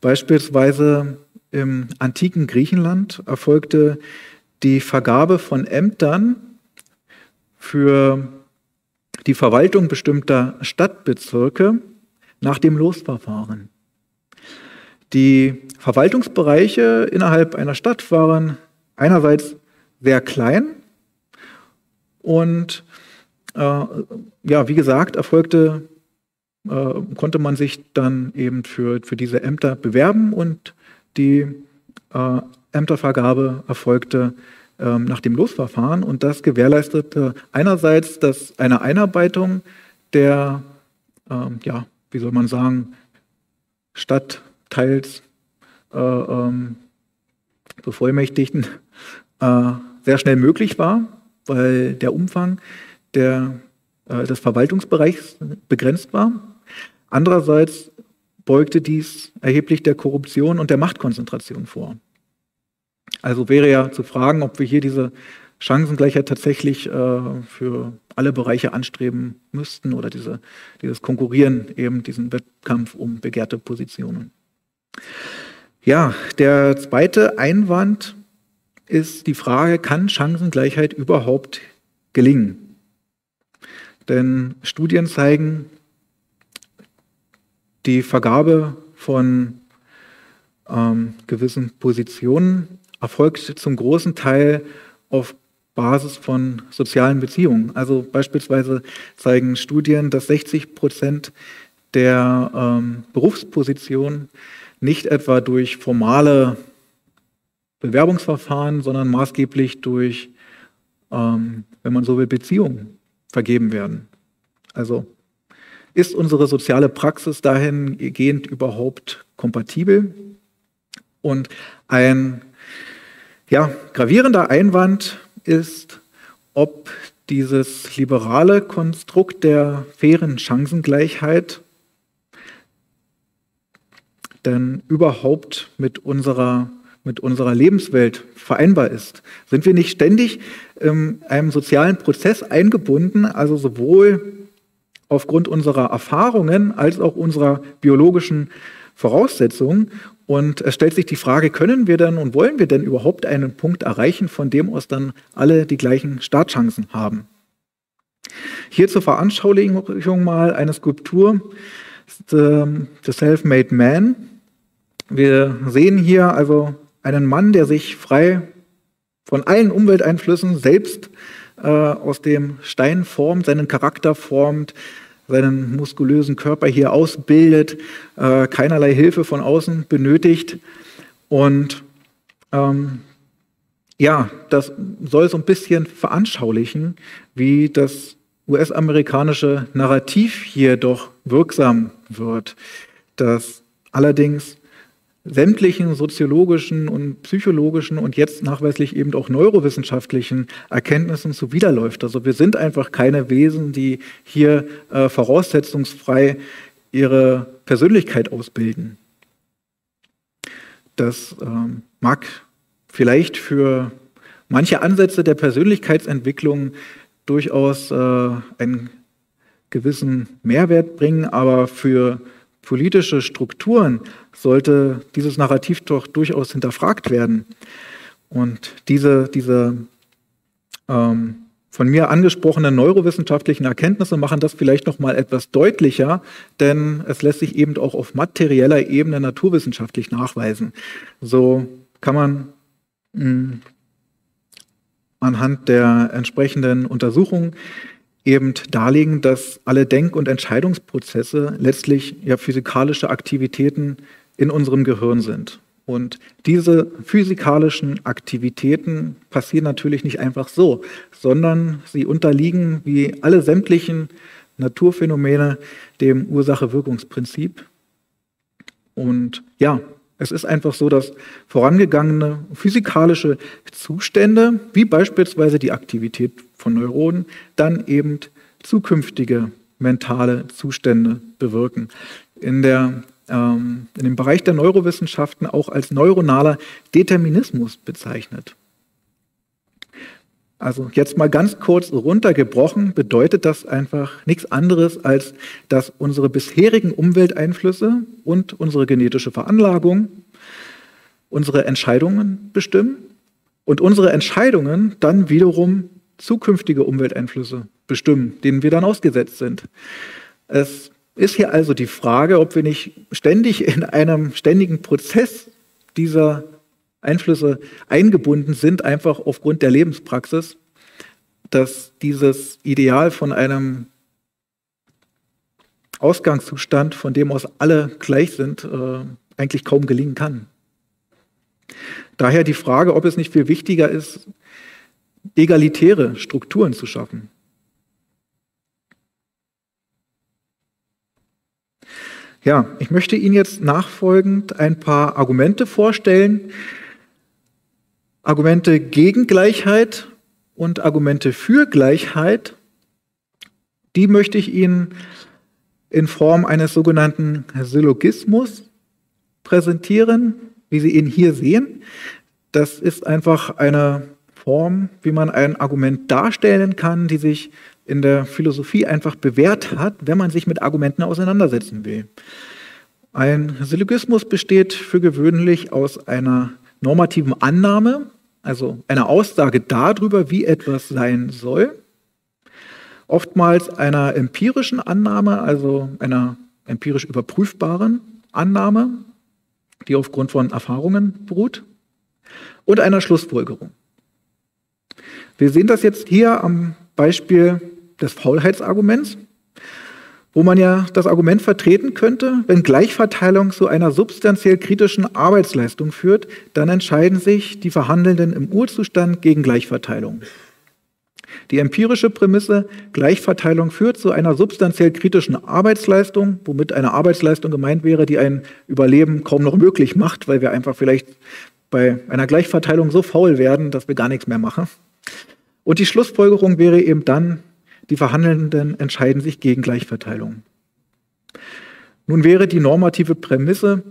Beispielsweise im antiken Griechenland erfolgte die Vergabe von Ämtern für die Verwaltung bestimmter Stadtbezirke nach dem Losverfahren. Die Verwaltungsbereiche innerhalb einer Stadt waren einerseits sehr klein und äh, ja, wie gesagt, erfolgte, äh, konnte man sich dann eben für, für diese Ämter bewerben und die äh, Ämtervergabe erfolgte ähm, nach dem Losverfahren und das gewährleistete einerseits dass eine Einarbeitung der, ähm, ja, wie soll man sagen, Stadtteils äh, ähm, Bevollmächtigten äh, sehr schnell möglich war, weil der Umfang der, äh, des Verwaltungsbereichs begrenzt war. Andererseits beugte dies erheblich der Korruption und der Machtkonzentration vor. Also wäre ja zu fragen, ob wir hier diese Chancengleichheit tatsächlich äh, für alle Bereiche anstreben müssten oder diese, dieses Konkurrieren, eben diesen Wettkampf um begehrte Positionen. Ja, der zweite Einwand ist die Frage, kann Chancengleichheit überhaupt gelingen? Denn Studien zeigen, die Vergabe von ähm, gewissen Positionen erfolgt zum großen Teil auf Basis von sozialen Beziehungen. Also beispielsweise zeigen Studien, dass 60 Prozent der ähm, Berufspositionen nicht etwa durch formale Bewerbungsverfahren, sondern maßgeblich durch, ähm, wenn man so will, Beziehungen vergeben werden. Also ist unsere soziale Praxis dahingehend überhaupt kompatibel? Und ein ja, gravierender Einwand ist, ob dieses liberale Konstrukt der fairen Chancengleichheit denn überhaupt mit unserer mit unserer Lebenswelt vereinbar ist. Sind wir nicht ständig in einem sozialen Prozess eingebunden, also sowohl aufgrund unserer Erfahrungen als auch unserer biologischen Voraussetzungen? Und es stellt sich die Frage, können wir denn und wollen wir denn überhaupt einen Punkt erreichen, von dem aus dann alle die gleichen Startchancen haben? Hier zur Veranschaulichung mal eine Skulptur, ähm, The Self-Made Man. Wir sehen hier also einen Mann, der sich frei von allen Umwelteinflüssen selbst äh, aus dem Stein formt, seinen Charakter formt, seinen muskulösen Körper hier ausbildet, äh, keinerlei Hilfe von außen benötigt. Und ähm, ja, das soll so ein bisschen veranschaulichen, wie das US-amerikanische Narrativ hier doch wirksam wird, das allerdings sämtlichen soziologischen und psychologischen und jetzt nachweislich eben auch neurowissenschaftlichen Erkenntnissen zuwiderläuft. Also wir sind einfach keine Wesen, die hier äh, voraussetzungsfrei ihre Persönlichkeit ausbilden. Das ähm, mag vielleicht für manche Ansätze der Persönlichkeitsentwicklung durchaus äh, einen gewissen Mehrwert bringen, aber für politische Strukturen sollte dieses Narrativ doch durchaus hinterfragt werden. Und diese, diese ähm, von mir angesprochenen neurowissenschaftlichen Erkenntnisse machen das vielleicht noch mal etwas deutlicher, denn es lässt sich eben auch auf materieller Ebene naturwissenschaftlich nachweisen. So kann man mh, hm, anhand der entsprechenden Untersuchungen eben darlegen, dass alle Denk- und Entscheidungsprozesse letztlich ja physikalische Aktivitäten in unserem Gehirn sind. Und diese physikalischen Aktivitäten passieren natürlich nicht einfach so, sondern sie unterliegen wie alle sämtlichen Naturphänomene dem Ursache-Wirkungsprinzip. Und ja, es ist einfach so, dass vorangegangene physikalische Zustände, wie beispielsweise die Aktivität von Neuronen, dann eben zukünftige mentale Zustände bewirken. In, der, ähm, in dem Bereich der Neurowissenschaften auch als neuronaler Determinismus bezeichnet. Also jetzt mal ganz kurz runtergebrochen bedeutet das einfach nichts anderes, als dass unsere bisherigen Umwelteinflüsse und unsere genetische Veranlagung unsere Entscheidungen bestimmen und unsere Entscheidungen dann wiederum zukünftige Umwelteinflüsse bestimmen, denen wir dann ausgesetzt sind. Es ist hier also die Frage, ob wir nicht ständig in einem ständigen Prozess dieser Einflüsse eingebunden sind, einfach aufgrund der Lebenspraxis, dass dieses Ideal von einem Ausgangszustand, von dem aus alle gleich sind, äh, eigentlich kaum gelingen kann. Daher die Frage, ob es nicht viel wichtiger ist, egalitäre Strukturen zu schaffen. Ja, ich möchte Ihnen jetzt nachfolgend ein paar Argumente vorstellen, Argumente gegen Gleichheit und Argumente für Gleichheit, die möchte ich Ihnen in Form eines sogenannten Syllogismus präsentieren, wie Sie ihn hier sehen. Das ist einfach eine Form, wie man ein Argument darstellen kann, die sich in der Philosophie einfach bewährt hat, wenn man sich mit Argumenten auseinandersetzen will. Ein Syllogismus besteht für gewöhnlich aus einer normativen Annahme, also eine Aussage darüber, wie etwas sein soll. Oftmals einer empirischen Annahme, also einer empirisch überprüfbaren Annahme, die aufgrund von Erfahrungen beruht, und einer Schlussfolgerung. Wir sehen das jetzt hier am Beispiel des Faulheitsarguments wo man ja das Argument vertreten könnte, wenn Gleichverteilung zu einer substanziell kritischen Arbeitsleistung führt, dann entscheiden sich die Verhandelnden im Urzustand gegen Gleichverteilung. Die empirische Prämisse Gleichverteilung führt zu einer substanziell kritischen Arbeitsleistung, womit eine Arbeitsleistung gemeint wäre, die ein Überleben kaum noch möglich macht, weil wir einfach vielleicht bei einer Gleichverteilung so faul werden, dass wir gar nichts mehr machen. Und die Schlussfolgerung wäre eben dann, die Verhandelnden entscheiden sich gegen Gleichverteilung. Nun wäre die normative Prämisse,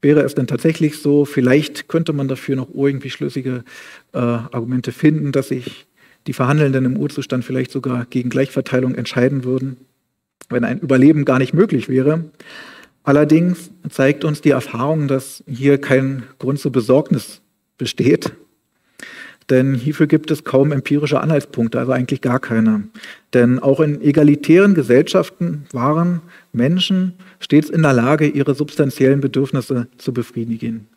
wäre es denn tatsächlich so, vielleicht könnte man dafür noch irgendwie schlüssige äh, Argumente finden, dass sich die Verhandelnden im Urzustand vielleicht sogar gegen Gleichverteilung entscheiden würden, wenn ein Überleben gar nicht möglich wäre. Allerdings zeigt uns die Erfahrung, dass hier kein Grund zur Besorgnis besteht. Denn hierfür gibt es kaum empirische Anhaltspunkte, also eigentlich gar keine. Denn auch in egalitären Gesellschaften waren Menschen stets in der Lage, ihre substanziellen Bedürfnisse zu befriedigen.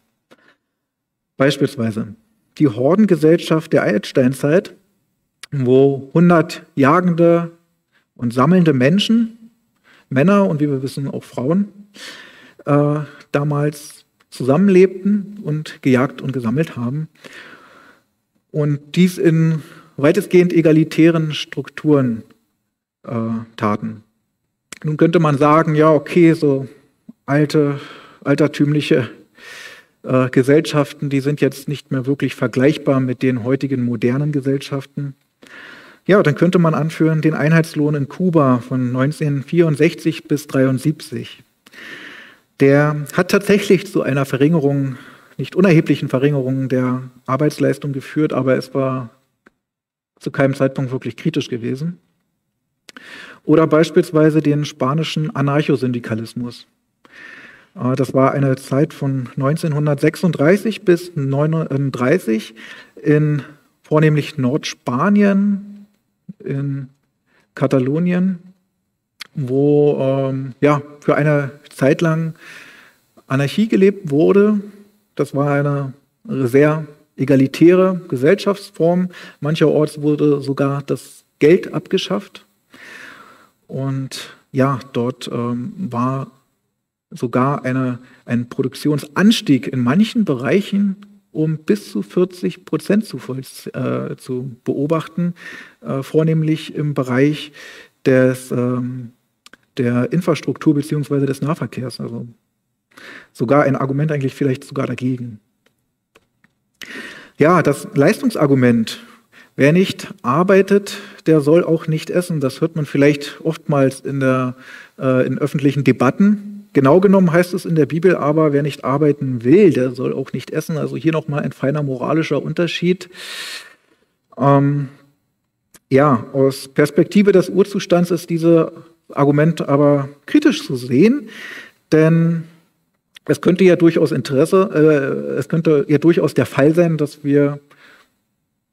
Beispielsweise die Hordengesellschaft der Altsteinzeit, wo 100 jagende und sammelnde Menschen, Männer und wie wir wissen auch Frauen, äh, damals zusammenlebten und gejagt und gesammelt haben. Und dies in weitestgehend egalitären Strukturen äh, taten. Nun könnte man sagen, ja, okay, so alte, altertümliche äh, Gesellschaften, die sind jetzt nicht mehr wirklich vergleichbar mit den heutigen modernen Gesellschaften. Ja, dann könnte man anführen den Einheitslohn in Kuba von 1964 bis 1973. Der hat tatsächlich zu einer Verringerung, nicht unerheblichen Verringerung der Arbeitsleistung geführt, aber es war zu keinem Zeitpunkt wirklich kritisch gewesen. Oder beispielsweise den spanischen Anarchosyndikalismus. Äh, das war eine Zeit von 1936 bis 1939 in vornehmlich Nordspanien, in Katalonien, wo ähm, ja, für eine Zeit lang Anarchie gelebt wurde. Das war eine sehr egalitäre Gesellschaftsform. Mancherorts wurde sogar das Geld abgeschafft. Und ja, dort ähm, war sogar eine, ein Produktionsanstieg in manchen Bereichen um bis zu 40 Prozent zu, äh, zu beobachten, äh, vornehmlich im Bereich des, ähm, der Infrastruktur bzw. des Nahverkehrs. Also sogar ein Argument eigentlich vielleicht sogar dagegen. Ja, das Leistungsargument, wer nicht arbeitet, der soll auch nicht essen. Das hört man vielleicht oftmals in, der, äh, in öffentlichen Debatten. Genau genommen heißt es in der Bibel aber, wer nicht arbeiten will, der soll auch nicht essen. Also hier nochmal ein feiner moralischer Unterschied. Ähm, ja, aus Perspektive des Urzustands ist dieses Argument aber kritisch zu sehen, denn es könnte ja durchaus Interesse, äh, es könnte ja durchaus der Fall sein, dass wir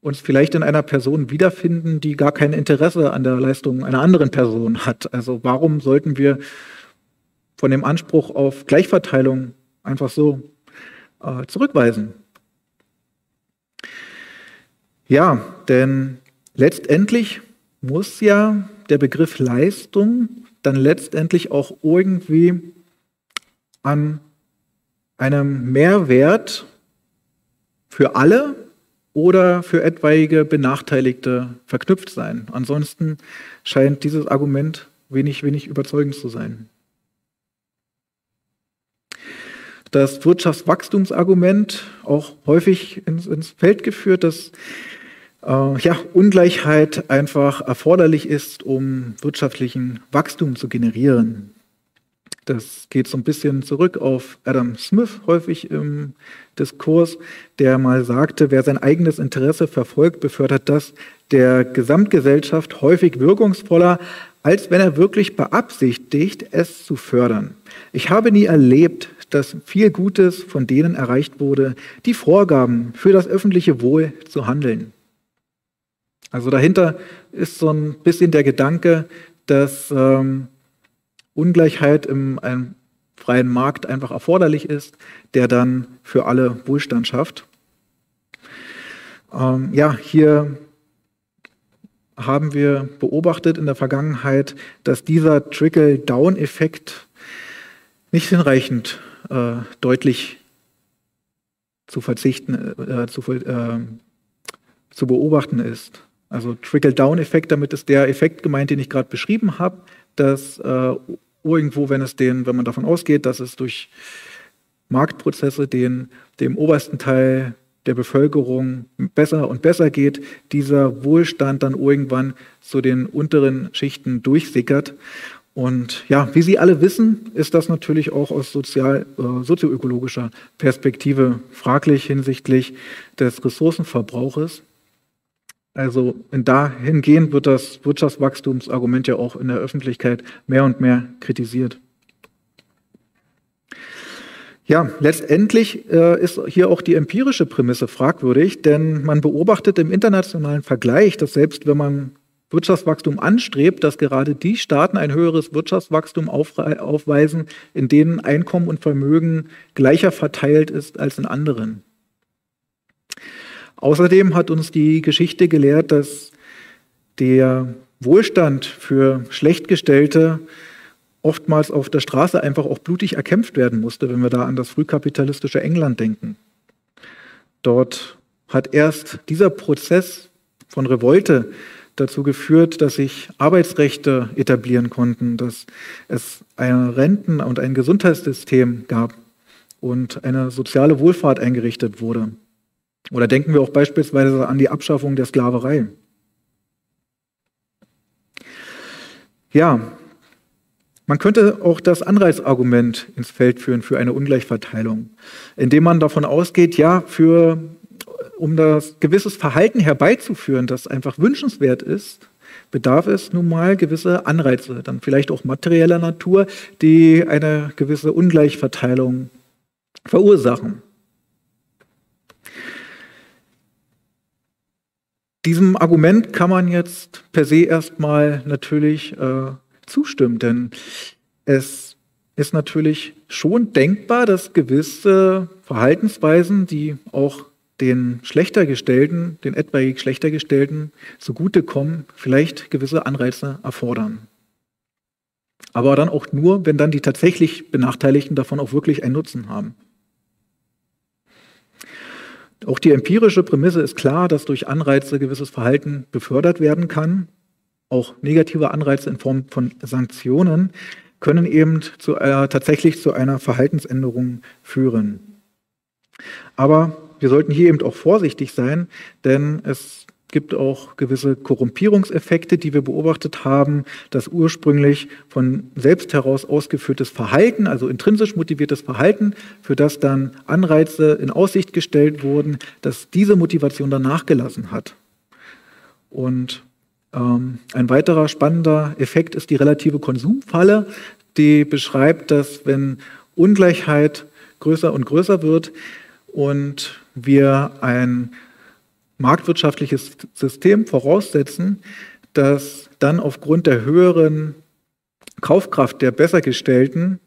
uns vielleicht in einer Person wiederfinden, die gar kein Interesse an der Leistung einer anderen Person hat. Also warum sollten wir von dem Anspruch auf Gleichverteilung einfach so äh, zurückweisen. Ja, denn letztendlich muss ja der Begriff Leistung dann letztendlich auch irgendwie an einem Mehrwert für alle oder für etwaige Benachteiligte verknüpft sein. Ansonsten scheint dieses Argument wenig, wenig überzeugend zu sein. das Wirtschaftswachstumsargument auch häufig ins, ins Feld geführt, dass äh, ja, Ungleichheit einfach erforderlich ist, um wirtschaftlichen Wachstum zu generieren. Das geht so ein bisschen zurück auf Adam Smith häufig im Diskurs, der mal sagte, wer sein eigenes Interesse verfolgt, befördert das der Gesamtgesellschaft häufig wirkungsvoller, als wenn er wirklich beabsichtigt, es zu fördern. Ich habe nie erlebt, dass viel Gutes von denen erreicht wurde, die vorgaben, für das öffentliche Wohl zu handeln. Also dahinter ist so ein bisschen der Gedanke, dass ähm, Ungleichheit im freien Markt einfach erforderlich ist, der dann für alle Wohlstand schafft. Ähm, ja, hier haben wir beobachtet in der Vergangenheit, dass dieser Trickle-Down-Effekt nicht hinreichend äh, deutlich zu verzichten, äh, zu, äh, zu beobachten ist. Also Trickle-Down-Effekt, damit ist der Effekt gemeint, den ich gerade beschrieben habe, dass äh, irgendwo, wenn es den, wenn man davon ausgeht, dass es durch Marktprozesse den, dem obersten Teil der Bevölkerung besser und besser geht, dieser Wohlstand dann irgendwann zu den unteren Schichten durchsickert und ja, wie Sie alle wissen, ist das natürlich auch aus sozial, äh, sozioökologischer Perspektive fraglich hinsichtlich des Ressourcenverbrauches. Also dahingehend wird das Wirtschaftswachstumsargument ja auch in der Öffentlichkeit mehr und mehr kritisiert. Ja, letztendlich äh, ist hier auch die empirische Prämisse fragwürdig, denn man beobachtet im internationalen Vergleich, dass selbst wenn man Wirtschaftswachstum anstrebt, dass gerade die Staaten ein höheres Wirtschaftswachstum aufweisen, in denen Einkommen und Vermögen gleicher verteilt ist als in anderen. Außerdem hat uns die Geschichte gelehrt, dass der Wohlstand für Schlechtgestellte oftmals auf der Straße einfach auch blutig erkämpft werden musste, wenn wir da an das frühkapitalistische England denken. Dort hat erst dieser Prozess von Revolte dazu geführt, dass sich Arbeitsrechte etablieren konnten, dass es ein Renten- und ein Gesundheitssystem gab und eine soziale Wohlfahrt eingerichtet wurde. Oder denken wir auch beispielsweise an die Abschaffung der Sklaverei. Ja, man könnte auch das Anreizargument ins Feld führen für eine Ungleichverteilung, indem man davon ausgeht, ja, für, um das gewisses Verhalten herbeizuführen, das einfach wünschenswert ist, bedarf es nun mal gewisse Anreize, dann vielleicht auch materieller Natur, die eine gewisse Ungleichverteilung verursachen. Diesem Argument kann man jetzt per se erstmal natürlich äh, zustimmen, denn es ist natürlich schon denkbar, dass gewisse Verhaltensweisen, die auch den Schlechtergestellten, den etwaig Schlechtergestellten zugutekommen, vielleicht gewisse Anreize erfordern. Aber dann auch nur, wenn dann die tatsächlich Benachteiligten davon auch wirklich einen Nutzen haben. Auch die empirische Prämisse ist klar, dass durch Anreize gewisses Verhalten befördert werden kann. Auch negative Anreize in Form von Sanktionen können eben zu, äh, tatsächlich zu einer Verhaltensänderung führen. Aber wir sollten hier eben auch vorsichtig sein, denn es gibt auch gewisse Korrumpierungseffekte, die wir beobachtet haben, dass ursprünglich von selbst heraus ausgeführtes Verhalten, also intrinsisch motiviertes Verhalten, für das dann Anreize in Aussicht gestellt wurden, dass diese Motivation dann nachgelassen hat. Und ähm, ein weiterer spannender Effekt ist die relative Konsumfalle, die beschreibt, dass wenn Ungleichheit größer und größer wird und wir ein marktwirtschaftliches System voraussetzen, dass dann aufgrund der höheren Kaufkraft der Bessergestellten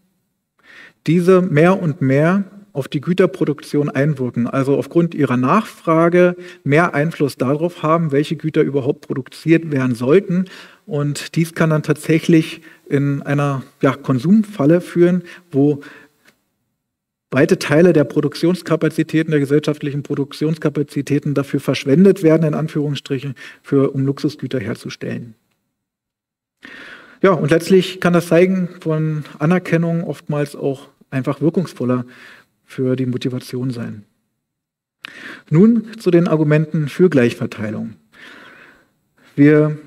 diese mehr und mehr auf die Güterproduktion einwirken, also aufgrund ihrer Nachfrage mehr Einfluss darauf haben, welche Güter überhaupt produziert werden sollten. Und dies kann dann tatsächlich in einer ja, Konsumfalle führen, wo weite Teile der Produktionskapazitäten, der gesellschaftlichen Produktionskapazitäten dafür verschwendet werden, in Anführungsstrichen, für, um Luxusgüter herzustellen. Ja, und letztlich kann das Zeigen von Anerkennung oftmals auch einfach wirkungsvoller für die Motivation sein. Nun zu den Argumenten für Gleichverteilung. Wir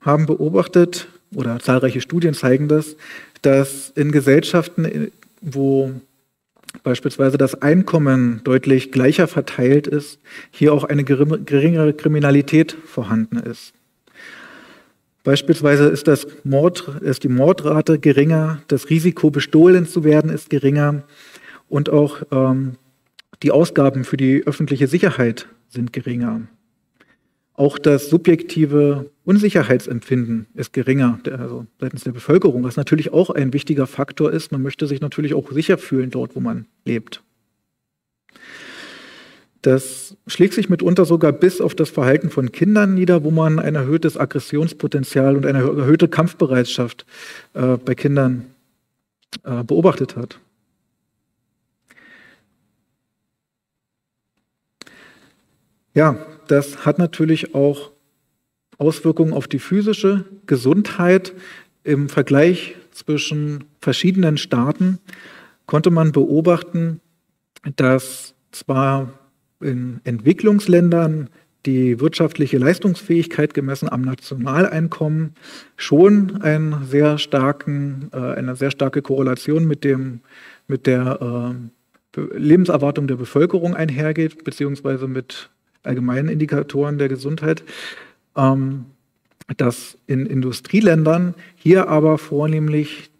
haben beobachtet, oder zahlreiche Studien zeigen das, dass in Gesellschaften, wo beispielsweise das Einkommen deutlich gleicher verteilt ist, hier auch eine geringere Kriminalität vorhanden ist. Beispielsweise ist, das Mord, ist die Mordrate geringer, das Risiko, bestohlen zu werden, ist geringer und auch ähm, die Ausgaben für die öffentliche Sicherheit sind geringer. Auch das subjektive Unsicherheitsempfinden ist geringer, also seitens der Bevölkerung, was natürlich auch ein wichtiger Faktor ist. Man möchte sich natürlich auch sicher fühlen dort, wo man lebt. Das schlägt sich mitunter sogar bis auf das Verhalten von Kindern nieder, wo man ein erhöhtes Aggressionspotenzial und eine erhöhte Kampfbereitschaft äh, bei Kindern äh, beobachtet hat. Ja, das hat natürlich auch Auswirkungen auf die physische Gesundheit. Im Vergleich zwischen verschiedenen Staaten konnte man beobachten, dass zwar in Entwicklungsländern die wirtschaftliche Leistungsfähigkeit gemessen am Nationaleinkommen schon einen sehr starken, äh, eine sehr starke Korrelation mit, dem, mit der äh, Lebenserwartung der Bevölkerung einhergeht, beziehungsweise mit allgemeinen Indikatoren der Gesundheit, ähm, dass in Industrieländern hier aber vornehmlich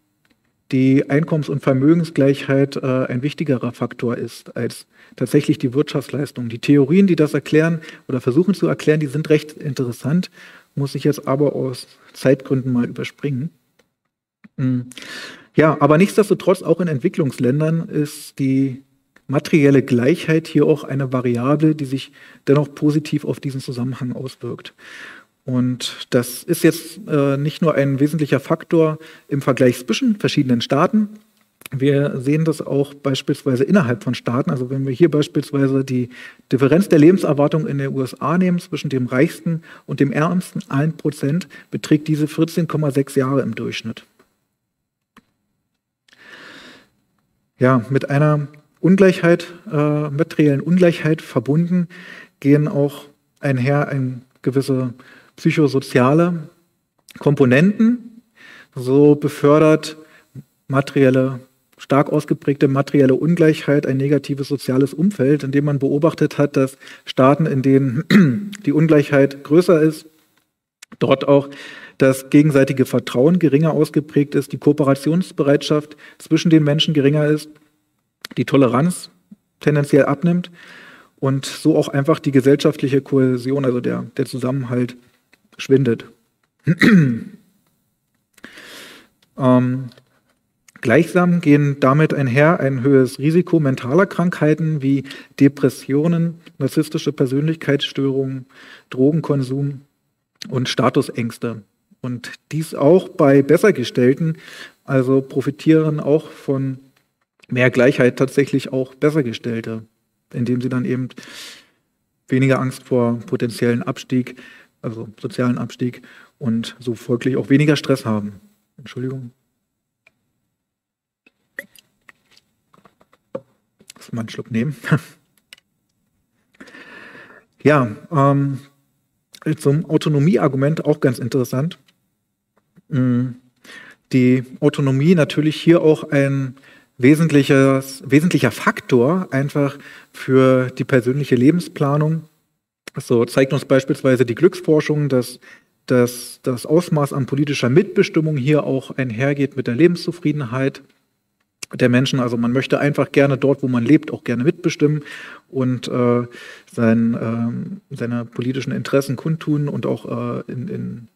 die Einkommens- und Vermögensgleichheit äh, ein wichtigerer Faktor ist als tatsächlich die Wirtschaftsleistung. Die Theorien, die das erklären oder versuchen zu erklären, die sind recht interessant, muss ich jetzt aber aus Zeitgründen mal überspringen. Hm. Ja, aber nichtsdestotrotz, auch in Entwicklungsländern ist die materielle Gleichheit hier auch eine Variable, die sich dennoch positiv auf diesen Zusammenhang auswirkt. Und das ist jetzt äh, nicht nur ein wesentlicher Faktor im Vergleich zwischen verschiedenen Staaten. Wir sehen das auch beispielsweise innerhalb von Staaten. Also wenn wir hier beispielsweise die Differenz der Lebenserwartung in den USA nehmen zwischen dem reichsten und dem ärmsten 1 Prozent, beträgt diese 14,6 Jahre im Durchschnitt. Ja, mit einer Ungleichheit, äh, materiellen Ungleichheit verbunden, gehen auch einher ein gewisse psychosoziale Komponenten. So befördert materielle, stark ausgeprägte materielle Ungleichheit ein negatives soziales Umfeld, in dem man beobachtet hat, dass Staaten, in denen [CLEARS THROAT] die Ungleichheit größer ist, dort auch das gegenseitige Vertrauen geringer ausgeprägt ist, die Kooperationsbereitschaft zwischen den Menschen geringer ist die Toleranz tendenziell abnimmt und so auch einfach die gesellschaftliche Kohäsion, also der, der Zusammenhalt, schwindet. [CLEARS THROAT] ähm, gleichsam gehen damit einher ein höheres Risiko mentaler Krankheiten wie Depressionen, narzisstische Persönlichkeitsstörungen, Drogenkonsum und Statusängste. Und dies auch bei Bessergestellten, also profitieren auch von mehr Gleichheit tatsächlich auch Bessergestellte, indem sie dann eben weniger Angst vor potenziellen Abstieg, also sozialen Abstieg und so folglich auch weniger Stress haben. Entschuldigung. Muss mal einen Schluck nehmen. [LAUGHS] ja, ähm, zum Autonomieargument auch ganz interessant. Mm, die Autonomie natürlich hier auch ein wesentliches, wesentlicher Faktor einfach für die persönliche Lebensplanung. So zeigt uns beispielsweise die Glücksforschung, dass, dass das Ausmaß an politischer Mitbestimmung hier auch einhergeht mit der Lebenszufriedenheit der Menschen. Also man möchte einfach gerne dort, wo man lebt, auch gerne mitbestimmen und äh, sein, äh, seine politischen Interessen kundtun und auch äh, in, in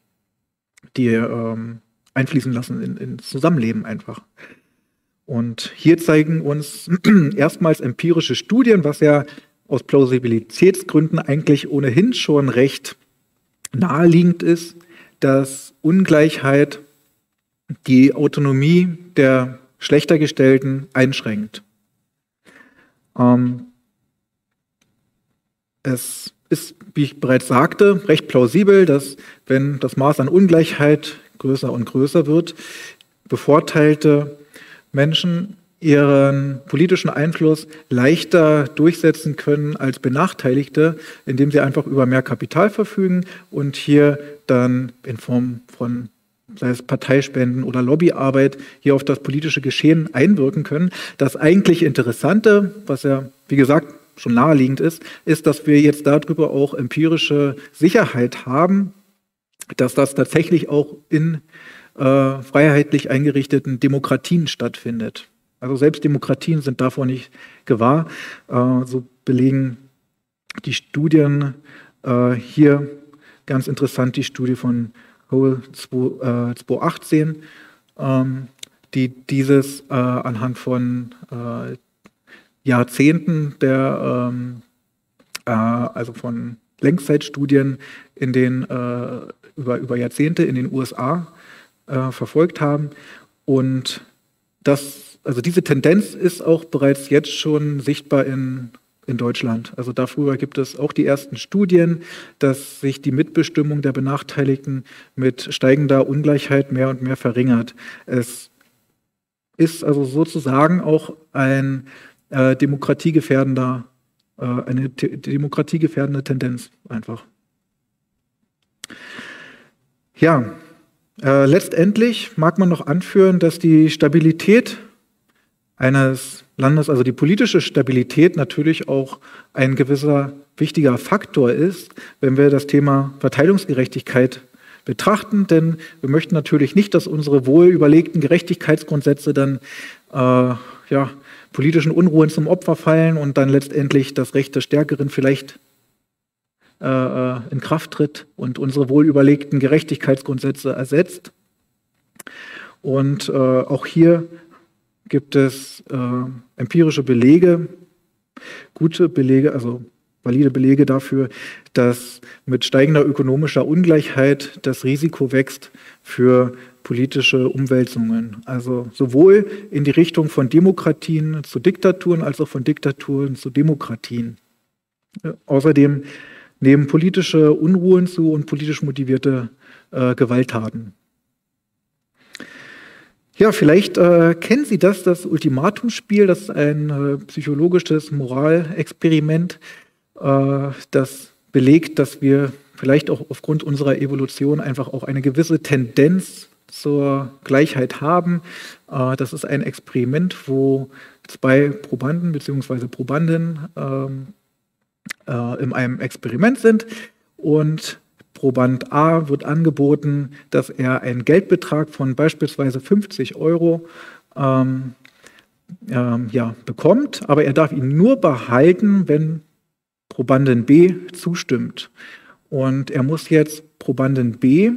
die ähm, einfließen lassen in, ins Zusammenleben einfach. Und hier zeigen uns [CLEARS THROAT] erstmals empirische Studien, was ja aus Plausibilitätsgründen eigentlich ohnehin schon recht naheliegend ist, dass Ungleichheit die Autonomie der Schlechtergestellten einschränkt. Ähm, es ist, wie ich bereits sagte, recht plausibel, dass wenn das Maß an Ungleichheit größer und größer wird, bevorteilte Menschen ihren politischen Einfluss leichter durchsetzen können als Benachteiligte, indem sie einfach über mehr Kapital verfügen und hier dann in Form von sei es Parteispenden oder Lobbyarbeit, hier auf das politische Geschehen einwirken können. Das eigentlich Interessante, was ja, wie gesagt, schon naheliegend ist, ist, dass wir jetzt darüber auch empirische Sicherheit haben, dass das tatsächlich auch in äh, freiheitlich eingerichteten Demokratien stattfindet. Also selbst Demokratien sind davor nicht gewahr. Äh, so belegen die Studien äh, hier ganz interessant die Studie von Hole 2018, ähm, die dieses äh, anhand von äh, Jahrzehnten der, ähm, äh, also von Längszeitstudien in den, über, über Jahrzehnte in den USA äh, verfolgt haben. Und das, also diese Tendenz ist auch bereits jetzt schon sichtbar in, in Deutschland. Also darüber gibt es auch die ersten Studien, dass sich die Mitbestimmung der Benachteiligten mit steigender Ungleichheit mehr und mehr verringert. Es ist also sozusagen auch ein äh, demokratiegefährdender, äh, eine demokratiegefährdende Tendenz einfach. Ja, äh, letztendlich mag man noch anführen, dass die Stabilität eines Landes, also die politische Stabilität natürlich auch ein gewisser wichtiger Faktor ist, wenn wir das Thema Verteilungsgerechtigkeit betrachten, denn wir möchten natürlich nicht, dass unsere wohl überlegten Gerechtigkeitsgrundsätze dann äh, ja, politischen Unruhen zum Opfer fallen und dann letztendlich das Recht des Stärkeren vielleicht in Kraft tritt und unsere wohl überlegten Gerechtigkeitsgrundsätze ersetzt. Und äh, auch hier gibt es äh, empirische Belege, gute Belege, also valide Belege dafür, dass mit steigender ökonomischer Ungleichheit das Risiko wächst für politische Umwälzungen. Also sowohl in die Richtung von Demokratien zu Diktaturen als auch von Diktaturen zu Demokratien. Außerdem nehmen politische Unruhen zu und politisch motivierte äh, Gewalttaten. Ja, vielleicht äh, kennen Sie das, das Ultimatumsspiel, das ist ein äh, psychologisches Moralexperiment, äh, das belegt, dass wir vielleicht auch aufgrund unserer Evolution einfach auch eine gewisse Tendenz zur Gleichheit haben. Äh, das ist ein Experiment, wo zwei Probanden bzw. Probanden ähm, äh, in einem Experiment sind und Proband A wird angeboten, dass er einen Geldbetrag von beispielsweise 50 Euro ähm, ähm, ja, bekommt, aber er darf ihn nur behalten, wenn Probanden B zustimmt. Und er muss jetzt Probanden B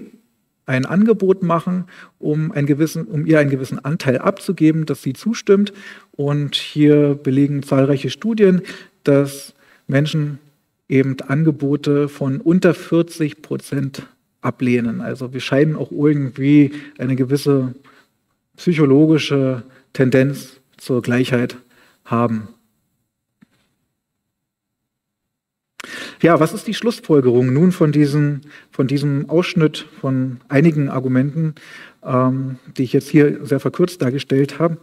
ein Angebot machen, um, einen gewissen, um ihr einen gewissen Anteil abzugeben, dass sie zustimmt. Und hier belegen zahlreiche Studien, dass Menschen eben Angebote von unter 40 Prozent ablehnen. Also wir scheinen auch irgendwie eine gewisse psychologische Tendenz zur Gleichheit haben. Ja, was ist die Schlussfolgerung nun von, diesen, von diesem Ausschnitt von einigen Argumenten, ähm, die ich jetzt hier sehr verkürzt dargestellt habe?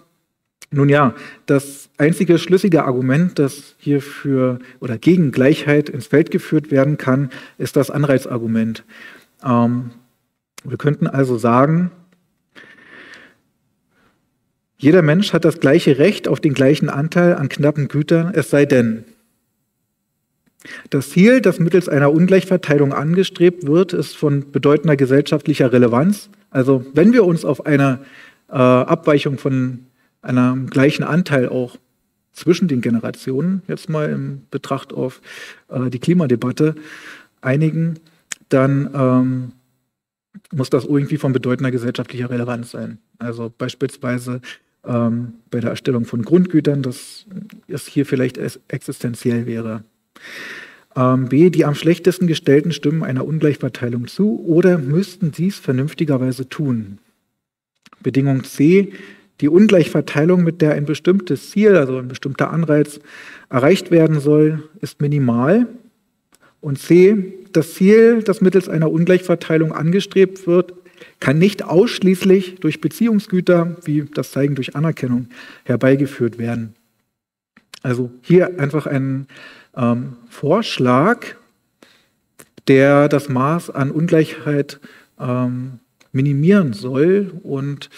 Nun ja, das einzige schlüssige Argument, das hier für oder gegen Gleichheit ins Feld geführt werden kann, ist das Anreizargument. Ähm, wir könnten also sagen, jeder Mensch hat das gleiche Recht auf den gleichen Anteil an knappen Gütern, es sei denn, das Ziel, das mittels einer Ungleichverteilung angestrebt wird, ist von bedeutender gesellschaftlicher Relevanz. Also wenn wir uns auf eine äh, Abweichung von einem gleichen Anteil auch zwischen den Generationen, jetzt mal im Betracht auf äh, die Klimadebatte, einigen, dann ähm, muss das irgendwie von bedeutender gesellschaftlicher Relevanz sein. Also beispielsweise ähm, bei der Erstellung von Grundgütern, dass es hier vielleicht existenziell wäre. Ähm, B, die am schlechtesten gestellten stimmen einer Ungleichverteilung zu oder müssten dies vernünftigerweise tun. Bedingung C, die Ungleichverteilung, mit der ein bestimmtes Ziel, also ein bestimmter Anreiz erreicht werden soll, ist minimal. Und C, das Ziel, das mittels einer Ungleichverteilung angestrebt wird, kann nicht ausschließlich durch Beziehungsgüter, wie das Zeigen durch Anerkennung, herbeigeführt werden. Also hier einfach ein ähm, Vorschlag, der das Maß an Ungleichheit ähm, minimieren soll und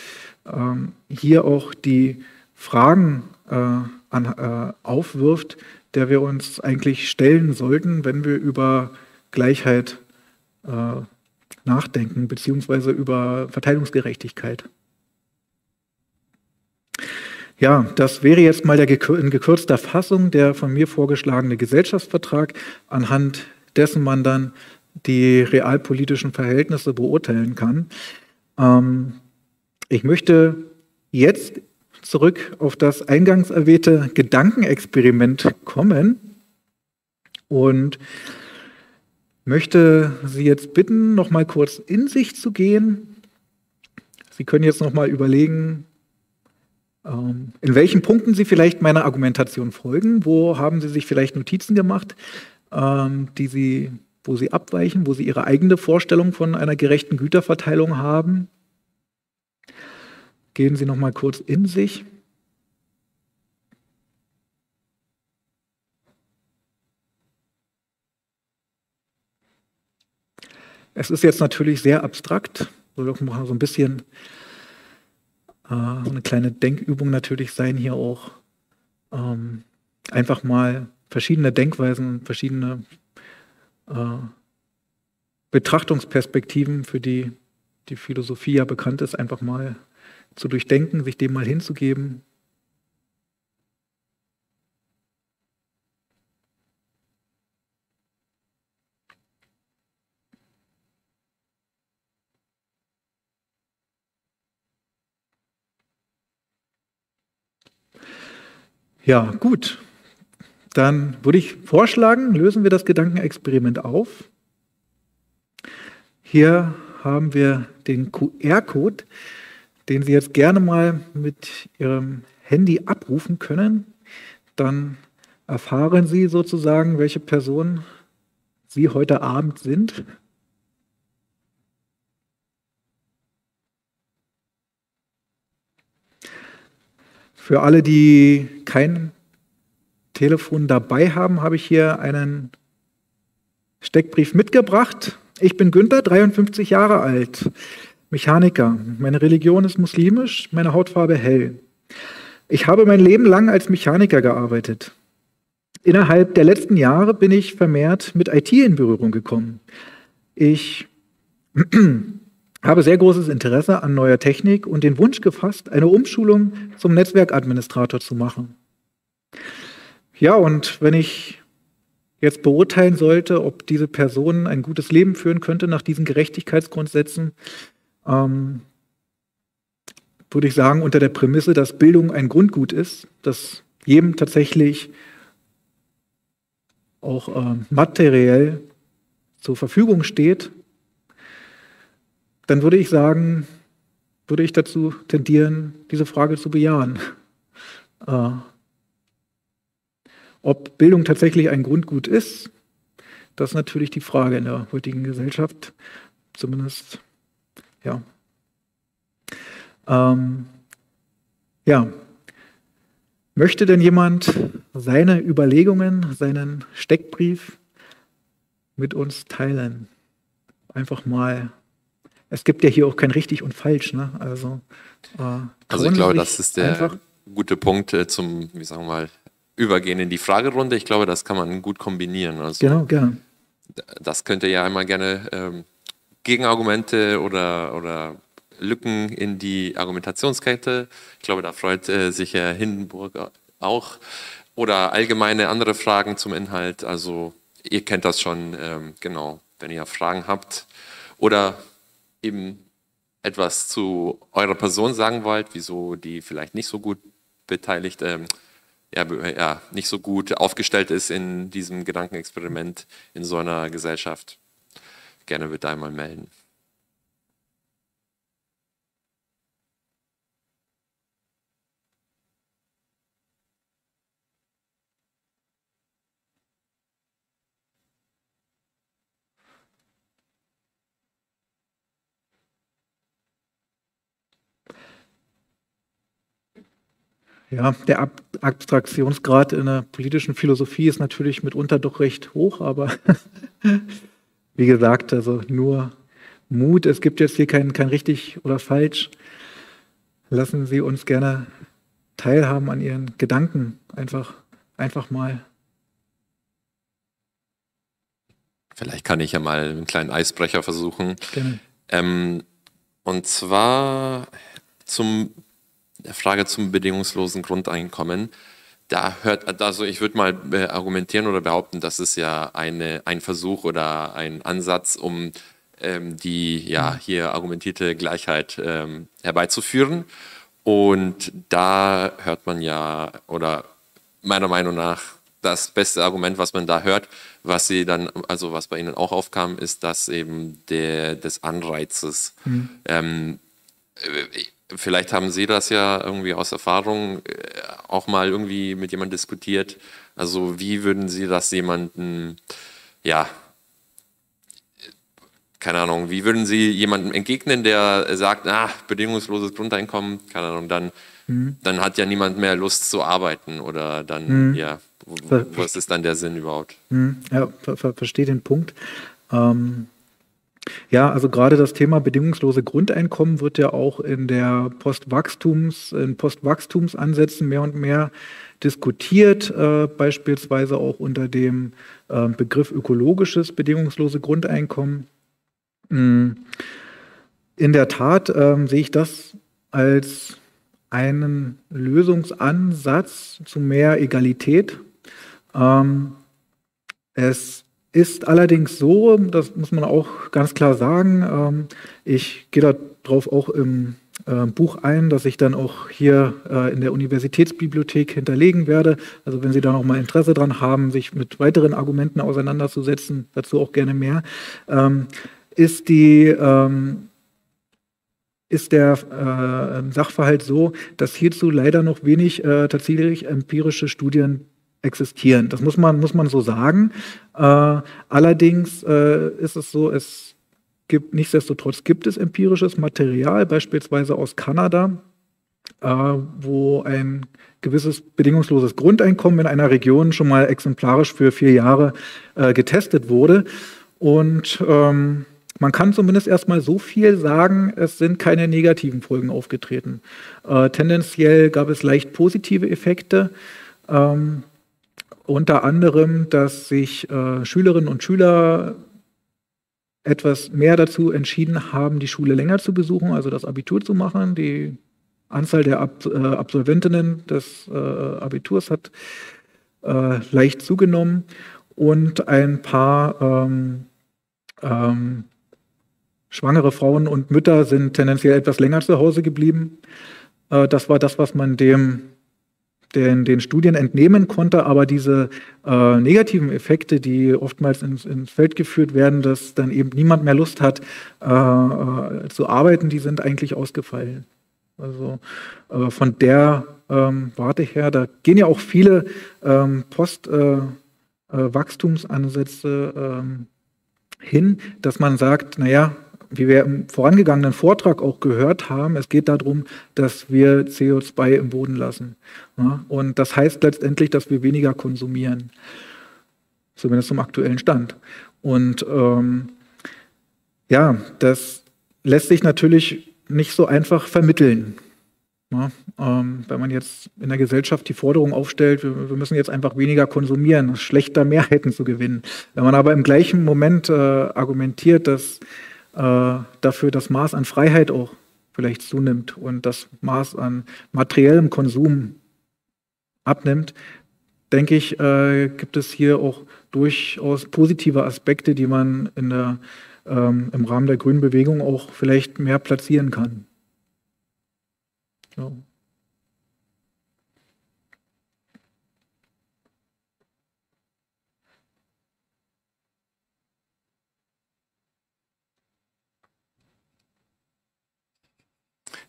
hier auch die Fragen äh, an, äh, aufwirft, der wir uns eigentlich stellen sollten, wenn wir über Gleichheit äh, nachdenken, beziehungsweise über Verteilungsgerechtigkeit. Ja, das wäre jetzt mal der in gekürzter Fassung der von mir vorgeschlagene Gesellschaftsvertrag, anhand dessen man dann die realpolitischen Verhältnisse beurteilen kann. Ähm, ich möchte jetzt zurück auf das eingangs erwähnte Gedankenexperiment kommen und möchte Sie jetzt bitten, noch mal kurz in sich zu gehen. Sie können jetzt noch mal überlegen, ähm, in welchen Punkten Sie vielleicht meiner Argumentation folgen. Wo haben Sie sich vielleicht Notizen gemacht, ähm, die Sie, wo Sie abweichen, wo Sie Ihre eigene Vorstellung von einer gerechten Güterverteilung haben? Gehen Sie noch mal kurz in sich. Es ist jetzt natürlich sehr abstrakt, so ein bisschen äh, eine kleine Denkübung natürlich sein, hier auch ähm, einfach mal verschiedene Denkweisen, verschiedene äh, Betrachtungsperspektiven, für die die Philosophie ja bekannt ist, einfach mal zu durchdenken, sich dem mal hinzugeben. Ja, gut. Dann würde ich vorschlagen, lösen wir das Gedankenexperiment auf. Hier haben wir den QR-Code, den Sie jetzt gerne mal mit Ihrem Handy abrufen können. Dann erfahren Sie sozusagen, welche Person Sie heute Abend sind. Für alle, die kein Telefon dabei haben, habe ich hier einen Steckbrief mitgebracht. Ich bin Günther, 53 Jahre alt, Mechaniker. Meine Religion ist muslimisch, meine Hautfarbe hell. Ich habe mein Leben lang als Mechaniker gearbeitet. Innerhalb der letzten Jahre bin ich vermehrt mit IT in Berührung gekommen. Ich [CLEARS THROAT] habe sehr großes Interesse an neuer Technik und den Wunsch gefasst, eine Umschulung zum Netzwerkadministrator zu machen. Ja, und wenn ich jetzt beurteilen sollte, ob diese Person ein gutes Leben führen könnte nach diesen Gerechtigkeitsgrundsätzen, ähm, würde ich sagen, unter der Prämisse, dass Bildung ein Grundgut ist, dass jedem tatsächlich auch äh, materiell zur Verfügung steht, dann würde ich sagen, würde ich dazu tendieren, diese Frage zu bejahen. Äh, ob Bildung tatsächlich ein Grundgut ist, das ist natürlich die Frage in der heutigen Gesellschaft. Zumindest, ja. Ähm, ja. Möchte denn jemand seine Überlegungen, seinen Steckbrief mit uns teilen? Einfach mal. Es gibt ja hier auch kein richtig und falsch, ne? Also, äh, also ich glaube, das ist der gute Punkt äh, zum, wie sagen wir mal, übergehen in die Fragerunde. Ich glaube, das kann man gut kombinieren. Also, genau, gerne. Das könnte ja einmal gerne ähm, Gegenargumente oder, oder Lücken in die Argumentationskette. Ich glaube, da freut äh, sich Herr Hindenburg auch. Oder allgemeine andere Fragen zum Inhalt. Also ihr kennt das schon, ähm, genau, wenn ihr Fragen habt. Oder eben etwas zu eurer Person sagen wollt, wieso die vielleicht nicht so gut beteiligt, ähm, ja, ja, nicht so gut aufgestellt ist in diesem Gedankenexperiment in so einer Gesellschaft, gerne wird einmal melden. Ja, der Ab Abstraktionsgrad in der politischen Philosophie ist natürlich mitunter doch recht hoch, aber [LAUGHS] wie gesagt, also nur Mut. Es gibt jetzt hier kein, kein richtig oder falsch. Lassen Sie uns gerne teilhaben an Ihren Gedanken. Einfach, einfach mal. Vielleicht kann ich ja mal einen kleinen Eisbrecher versuchen. Ähm, und zwar zum der Frage zum bedingungslosen Grundeinkommen, da hört, also ich würde mal äh, argumentieren oder behaupten, das ist ja eine, ein Versuch oder ein Ansatz, um ähm, die ja hier argumentierte Gleichheit ähm, herbeizuführen. Und da hört man ja, oder meiner Meinung nach, das beste Argument, was man da hört, was sie dann, also was bei Ihnen auch aufkam, ist das eben der, des Anreizes. Mhm. Ähm, äh, Vielleicht haben Sie das ja irgendwie aus Erfahrung äh, auch mal irgendwie mit jemandem diskutiert. Also wie würden Sie das jemandem, ja, keine Ahnung, wie würden Sie jemandem entgegnen, der sagt, ah, bedingungsloses Grundeinkommen, keine Ahnung, dann, mhm. dann hat ja niemand mehr Lust zu arbeiten oder dann, mhm. ja, was ist dann der Sinn überhaupt? Mhm. Ja, ver ver verstehe den Punkt. Ähm, ja, also gerade das Thema bedingungslose Grundeinkommen wird ja auch in der Postwachstums, in Postwachstumsansätzen mehr und mehr diskutiert, äh, beispielsweise auch unter dem äh, Begriff ökologisches bedingungslose Grundeinkommen. Mm, in der Tat ähm, sehe ich das als einen Lösungsansatz zu mehr Egalität. Ähm, es ist allerdings so, das muss man auch ganz klar sagen, ähm, ich gehe darauf auch im äh, Buch ein, das ich dann auch hier äh, in der Universitätsbibliothek hinterlegen werde. Also wenn Sie da noch mal Interesse dran haben, sich mit weiteren Argumenten auseinanderzusetzen, dazu auch gerne mehr, ähm, ist die ähm, ist der äh, Sachverhalt so, dass hierzu leider noch wenig äh, tatsächlich empirische Studien existieren. Das muss man, muss man so sagen. Äh, allerdings äh, ist es so, es gibt nichtsdestotrotz gibt es empirisches Material, beispielsweise aus Kanada, äh, wo ein gewisses bedingungsloses Grundeinkommen in einer Region schon mal exemplarisch für vier Jahre äh, getestet wurde. Und ähm, man kann zumindest erstmal so viel sagen, es sind keine negativen Folgen aufgetreten. Äh, tendenziell gab es leicht positive Effekte. Ähm, unter anderem, dass sich äh, Schülerinnen und Schüler etwas mehr dazu entschieden haben, die Schule länger zu besuchen, also das Abitur zu machen. Die Anzahl der Ab äh, Absolventinnen des äh, Abiturs hat äh, leicht zugenommen und ein paar ähm, ähm, schwangere Frauen und Mütter sind tendenziell etwas länger zu Hause geblieben. Äh, das war das, was man dem den, den Studien entnehmen konnte, aber diese äh, negativen Effekte, die oftmals ins, ins, Feld geführt werden, dass dann eben niemand mehr Lust hat äh, äh, zu arbeiten, die sind eigentlich ausgefallen. Also äh, von der ähm, Warte her, da gehen ja auch viele ähm, Postwachstumsansätze äh, äh, ähm, hin, dass man sagt, naja, wie wir im vorangegangenen Vortrag auch gehört haben, es geht darum, dass wir CO2 im Boden lassen. Ja, und das heißt letztendlich, dass wir weniger konsumieren. Zumindest zum aktuellen Stand. Und ähm, ja, das lässt sich natürlich nicht so einfach vermitteln. Ja, ähm, wenn man jetzt in der Gesellschaft die Forderung aufstellt, wir, wir, müssen jetzt einfach weniger konsumieren, schlechter Mehrheiten zu gewinnen. Wenn man aber im gleichen Moment äh, argumentiert, dass äh, dafür das Maß an Freiheit auch vielleicht zunimmt und das Maß an materiellem Konsum abnimmt, denke ich, äh, gibt es hier auch durchaus positive Aspekte, die man in der, ähm, im Rahmen der grünen Bewegung auch vielleicht mehr platzieren kann. Ja.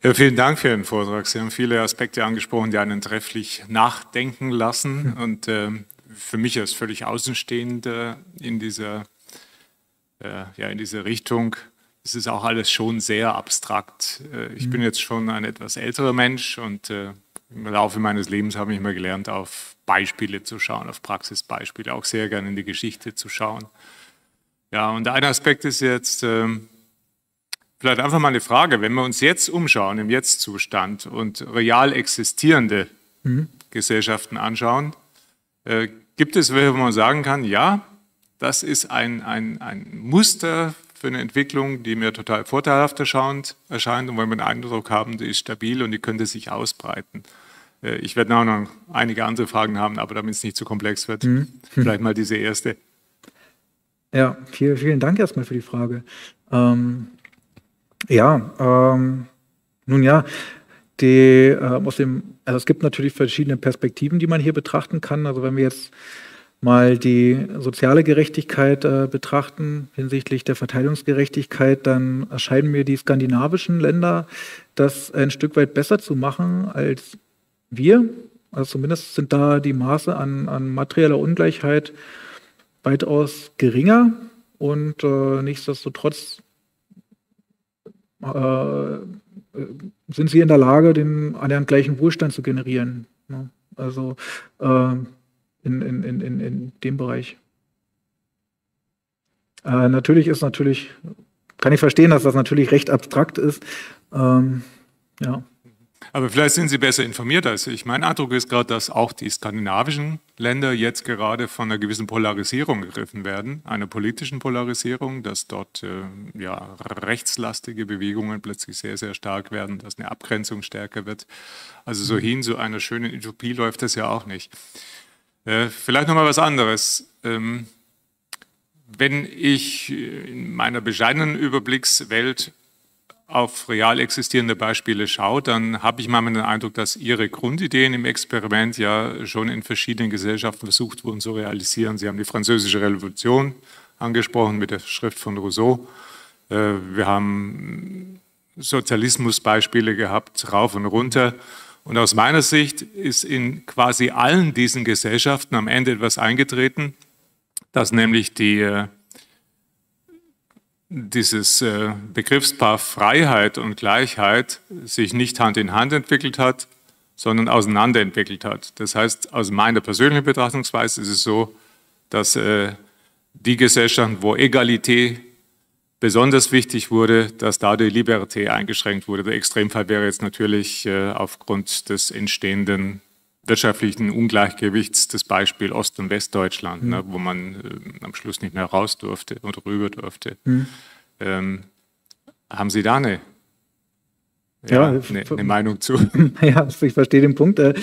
Ja, vielen Dank für Ihren Vortrag. Sie haben viele Aspekte angesprochen, die einen trefflich nachdenken lassen. Und äh, für mich als völlig Außenstehender in dieser, äh, ja, in dieser Richtung ist es auch alles schon sehr abstrakt. Äh, ich mhm. bin jetzt schon ein etwas älterer Mensch und äh, im Laufe meines Lebens habe ich immer gelernt, auf Beispiele zu schauen, auf Praxisbeispiele, auch sehr gerne in die Geschichte zu schauen. Ja, und ein Aspekt ist jetzt, ähm, Vielleicht einfach mal eine Frage, wenn wir uns jetzt umschauen im Jetztzustand und real existierende mhm. Gesellschaften anschauen, äh, gibt es, wo man sagen kann, ja, das ist ein, ein, ein Muster für eine Entwicklung, die mir total vorteilhaft erscheint, erscheint und wo wir den Eindruck haben, die ist stabil und die könnte sich ausbreiten. Äh, ich werde noch einige andere Fragen haben, aber damit es nicht zu komplex wird, mhm. [LAUGHS] vielleicht mal diese erste. Ja, vielen, vielen Dank erstmal für die Frage. Ähm, ja, ähm, nun ja, die, äh, aus dem, also es gibt natürlich verschiedene Perspektiven, die man hier betrachten kann. Also wenn wir jetzt mal die soziale Gerechtigkeit äh, betrachten hinsichtlich der Verteilungsgerechtigkeit, dann erscheinen mir die skandinavischen Länder das ein Stück weit besser zu machen als wir. Also zumindest sind da die Maße an, an materieller Ungleichheit weitaus geringer und äh, nichtsdestotrotz äh, sind sie in der Lage, den annähernd gleichen Wohlstand zu generieren. Ne? Also äh, in, in, in, in dem Bereich. Äh, natürlich ist natürlich, kann ich verstehen, dass das natürlich recht abstrakt ist. Ähm, ja. Aber vielleicht sind Sie besser informiert als ich. Mein Eindruck ist gerade, dass auch die skandinavischen Länder jetzt gerade von einer gewissen Polarisierung gegriffen werden, einer politischen Polarisierung, dass dort äh, ja, rechtslastige Bewegungen plötzlich sehr, sehr stark werden, dass eine Abgrenzung stärker wird. Also so hin zu einer schönen Utopie läuft das ja auch nicht. Äh, vielleicht nochmal was anderes. Ähm, wenn ich in meiner bescheidenen Überblickswelt auf real existierende Beispiele schaut, dann habe ich manchmal den Eindruck, dass Ihre Grundideen im Experiment ja schon in verschiedenen Gesellschaften versucht wurden zu realisieren. Sie haben die Französische Revolution angesprochen mit der Schrift von Rousseau. Äh, wir haben Sozialismusbeispiele gehabt, rauf und runter. Und aus meiner Sicht ist in quasi allen diesen Gesellschaften am Ende etwas eingetreten, dass nämlich die äh, dieses äh, Begriffspaar Freiheit und Gleichheit sich nicht Hand in Hand entwickelt hat, sondern auseinander entwickelt hat. Das heißt, aus meiner persönlichen Betrachtungsweise ist es so, dass äh, die Gesellschaften, wo Egalität besonders wichtig wurde, dass da die Liberté eingeschränkt wurde. Der Extremfall wäre jetzt natürlich äh, aufgrund des entstehenden wirtschaftlichen Ungleichgewichts das Beispiel Ost- und Westdeutschland, mhm. ne, wo man äh, am Schluss nicht mehr raus durfte oder rüber durfte. Mhm. Ähm, haben Sie da eine, ja, ja eine, eine, Meinung zu? [LAUGHS] Ja, ich verstehe den Punkt. Äh,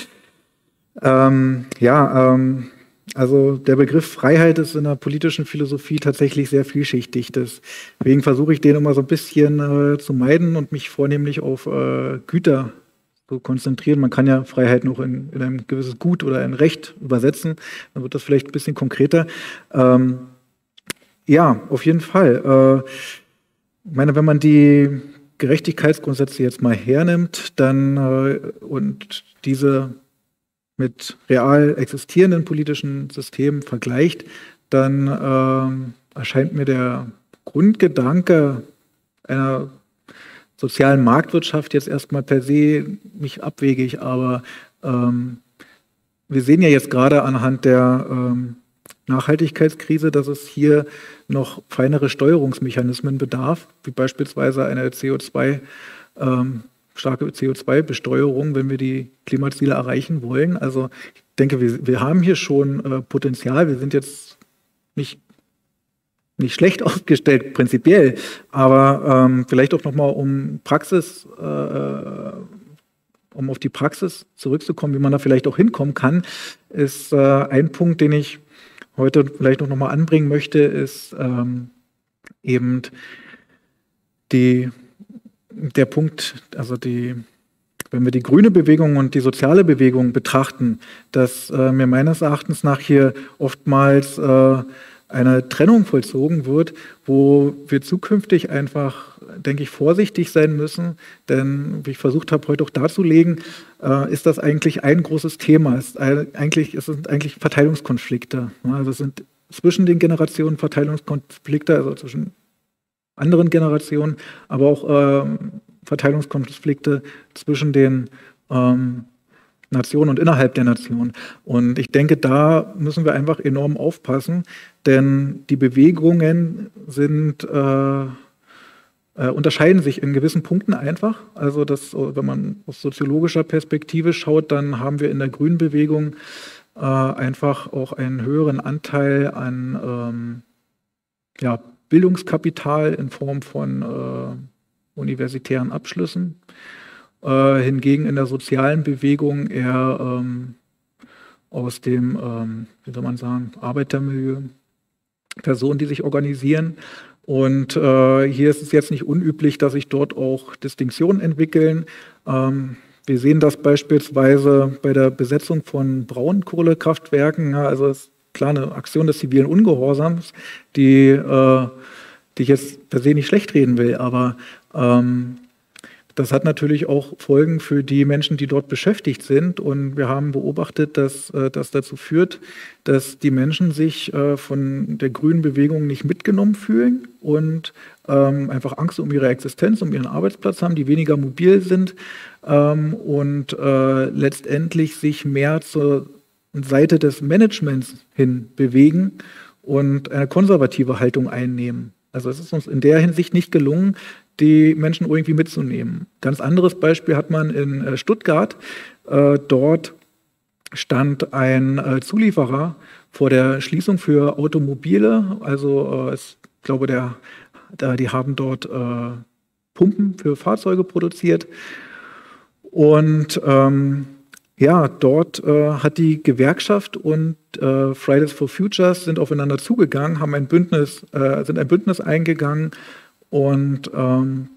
ähm, ja, ähm, also der Begriff Freiheit ist in der politischen Philosophie tatsächlich sehr vielschichtig. Deswegen versuche ich den immer so ein bisschen äh, zu meiden und mich vornehmlich auf äh, Güter konzentrieren. Man kann ja Freiheit noch in, in, ein gewisses Gut oder ein Recht übersetzen. Dann wird das vielleicht ein bisschen konkreter. Ähm, ja, auf jeden Fall. Äh, ich meine, wenn man die Gerechtigkeitsgrundsätze jetzt mal hernimmt, dann äh, und diese mit real existierenden politischen Systemen vergleicht, dann äh, erscheint mir der Grundgedanke einer sozialen Marktwirtschaft jetzt erstmal per se nicht abwegig, aber ähm, wir sehen ja jetzt gerade anhand der ähm, Nachhaltigkeitskrise, dass es hier noch feinere Steuerungsmechanismen bedarf, wie beispielsweise eine CO2, ähm, starke CO2-Besteuerung, wenn wir die Klimaziele erreichen wollen. Also ich denke, wir, wir haben hier schon äh, Potenzial. Wir sind jetzt nicht nicht schlecht [LAUGHS] aufgestellt prinzipiell, aber ähm, vielleicht auch nochmal um Praxis, äh, äh, um auf die Praxis zurückzukommen, wie man da vielleicht auch hinkommen kann, ist äh, ein Punkt, den ich heute vielleicht noch mal anbringen möchte, ist ähm, eben die, der Punkt, also die, wenn wir die grüne Bewegung und die soziale Bewegung betrachten, dass äh, mir meines Erachtens nach hier oftmals äh, eine Trennung vollzogen wird, wo wir zukünftig einfach, denke ich, vorsichtig sein müssen. Denn, wie ich versucht habe, heute auch darzulegen, äh, ist das eigentlich ein großes Thema. Es, eigentlich, es sind eigentlich Verteilungskonflikte. Also es sind zwischen den Generationen Verteilungskonflikte, also zwischen anderen Generationen, aber auch äh, Verteilungskonflikte zwischen den ähm, Nation und innerhalb der Nation. Und ich denke, da müssen wir einfach enorm aufpassen, denn die Bewegungen sind, äh, äh, unterscheiden sich in gewissen Punkten einfach. Also das, wenn man aus soziologischer Perspektive schaut, dann haben wir in der Grünen Bewegung äh, einfach auch einen höheren Anteil an ähm, ja, Bildungskapital in Form von äh, universitären Abschlüssen. Äh, hingegen in der sozialen Bewegung eher ähm, aus dem, ähm, wie soll man sagen, Arbeitermilieu, Personen, die sich organisieren. Und äh, hier ist es jetzt nicht unüblich, dass sich dort auch Distinktionen entwickeln. Ähm, wir sehen das beispielsweise bei der Besetzung von Braunkohlekraftwerken. Ja, also es klar eine Aktion des zivilen Ungehorsams, die, äh, die ich jetzt per se nicht schlecht reden will, aber ähm, das hat natürlich auch Folgen für die Menschen, die dort beschäftigt sind. Und wir haben beobachtet, dass äh, das dazu führt, dass die Menschen sich äh, von der grünen Bewegung nicht mitgenommen fühlen und ähm, einfach Angst um ihre Existenz, um ihren Arbeitsplatz haben, die weniger mobil sind ähm, und äh, letztendlich sich mehr zur Seite des Managements hin bewegen und eine konservative Haltung einnehmen. Also es ist uns in der Hinsicht nicht gelungen, die Menschen irgendwie mitzunehmen. Ganz anderes Beispiel hat man in äh, Stuttgart. Äh, dort stand ein äh, Zulieferer vor der Schließung für Automobile. Also ich glaube, der, die haben dort Pumpen für Fahrzeuge produziert. Und ähm, ja, dort äh, hat die Gewerkschaft und äh, Fridays for Futures sind aufeinander zugegangen, haben ein Bündnis, äh, sind ein Bündnis eingegangen und ähm,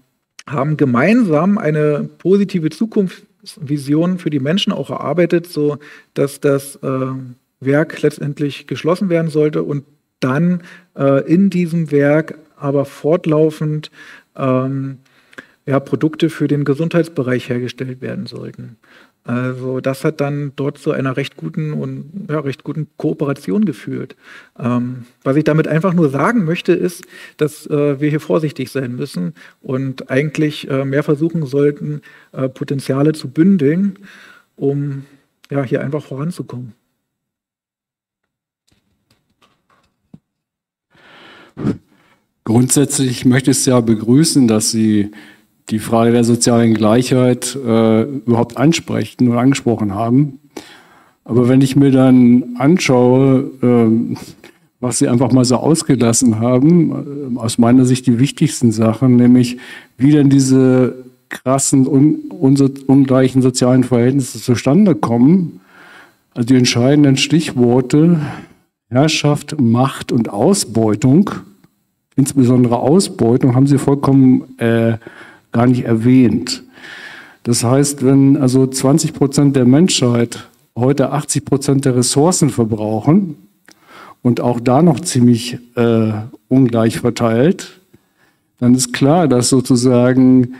haben gemeinsam eine positive Zukunftsvision für die Menschen auch erarbeitet, so dass das äh, Werk letztendlich geschlossen werden sollte und dann äh, in diesem Werk aber fortlaufend ähm, ja, Produkte für den Gesundheitsbereich hergestellt werden sollten. Also das hat dann dort zu einer recht guten und ja, recht guten Kooperation geführt. Ähm, was ich damit einfach nur sagen möchte, ist, dass äh, wir hier vorsichtig sein müssen und eigentlich äh, mehr versuchen sollten, äh, Potenziale zu bündeln, um ja, hier einfach voranzukommen. Grundsätzlich möchte ich es ja begrüßen, dass Sie die Frage der sozialen Gleichheit äh, überhaupt ansprechen oder angesprochen haben. Aber wenn ich mir dann anschaue, äh, was Sie einfach mal so ausgelassen haben, äh, aus meiner Sicht die wichtigsten Sachen, nämlich wie denn diese krassen, un ungleichen sozialen Verhältnisse zustande kommen, also die entscheidenden Stichworte Herrschaft, Macht und Ausbeutung, insbesondere Ausbeutung, haben Sie vollkommen äh, gar nicht erwähnt. Das heißt, wenn also 20 Prozent der Menschheit heute 80 Prozent der Ressourcen verbrauchen und auch da noch ziemlich äh, ungleich verteilt, dann ist klar, dass sozusagen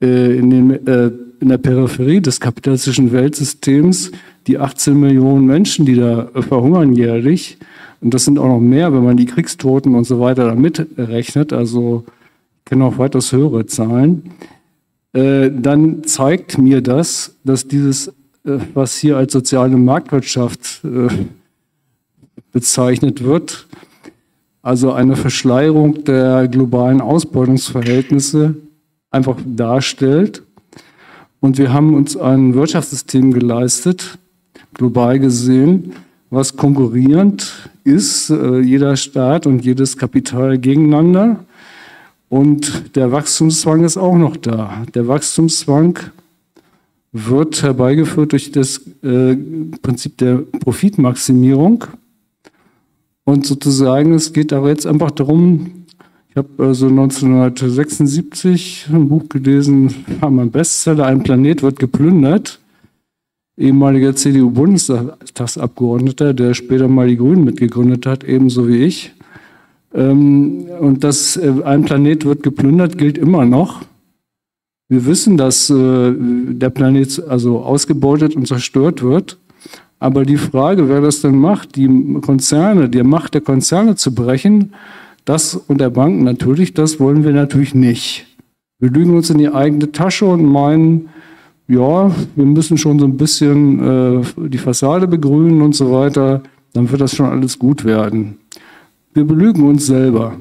äh, in, den, äh, in der Peripherie des kapitalistischen Weltsystems die 18 Millionen Menschen, die da verhungern jährlich, und das sind auch noch mehr, wenn man die Kriegstoten und so weiter da mitrechnet, also kenne auch weitaus höhere Zahlen, äh, dann zeigt mir das, dass dieses, äh, was hier als soziale Marktwirtschaft äh, bezeichnet wird, also eine Verschleierung der globalen Ausbeutungsverhältnisse einfach darstellt. Und wir haben uns ein Wirtschaftssystem geleistet, global gesehen, was konkurrierend ist, jeder Staat und jedes Kapital gegeneinander und der Wachstumszwang ist auch noch da. Der Wachstumszwang wird herbeigeführt durch das äh, Prinzip der Profitmaximierung. Und sozusagen, es geht aber jetzt einfach darum, ich habe also 1976 ein Buch gelesen, haben ein Bestseller, ein Planet wird geplündert. Ehemaliger CDU-Bundestagsabgeordneter, der später mal die Grünen mitgegründet hat, ebenso wie ich. Ähm, und dass äh, ein Planet wird geplündert, gilt immer noch. Wir wissen, dass äh, der Planet also ausgebeutet und zerstört wird. Aber die Frage, wer das denn macht, die Konzerne, die Macht der Konzerne zu brechen, das und der Banken natürlich, das wollen wir natürlich nicht. Wir lügen uns in die eigene Tasche und meinen, ja, wir müssen schon so ein bisschen äh, die Fassade begrünen und so weiter, dann wird das schon alles gut werden. Wir belügen uns selber.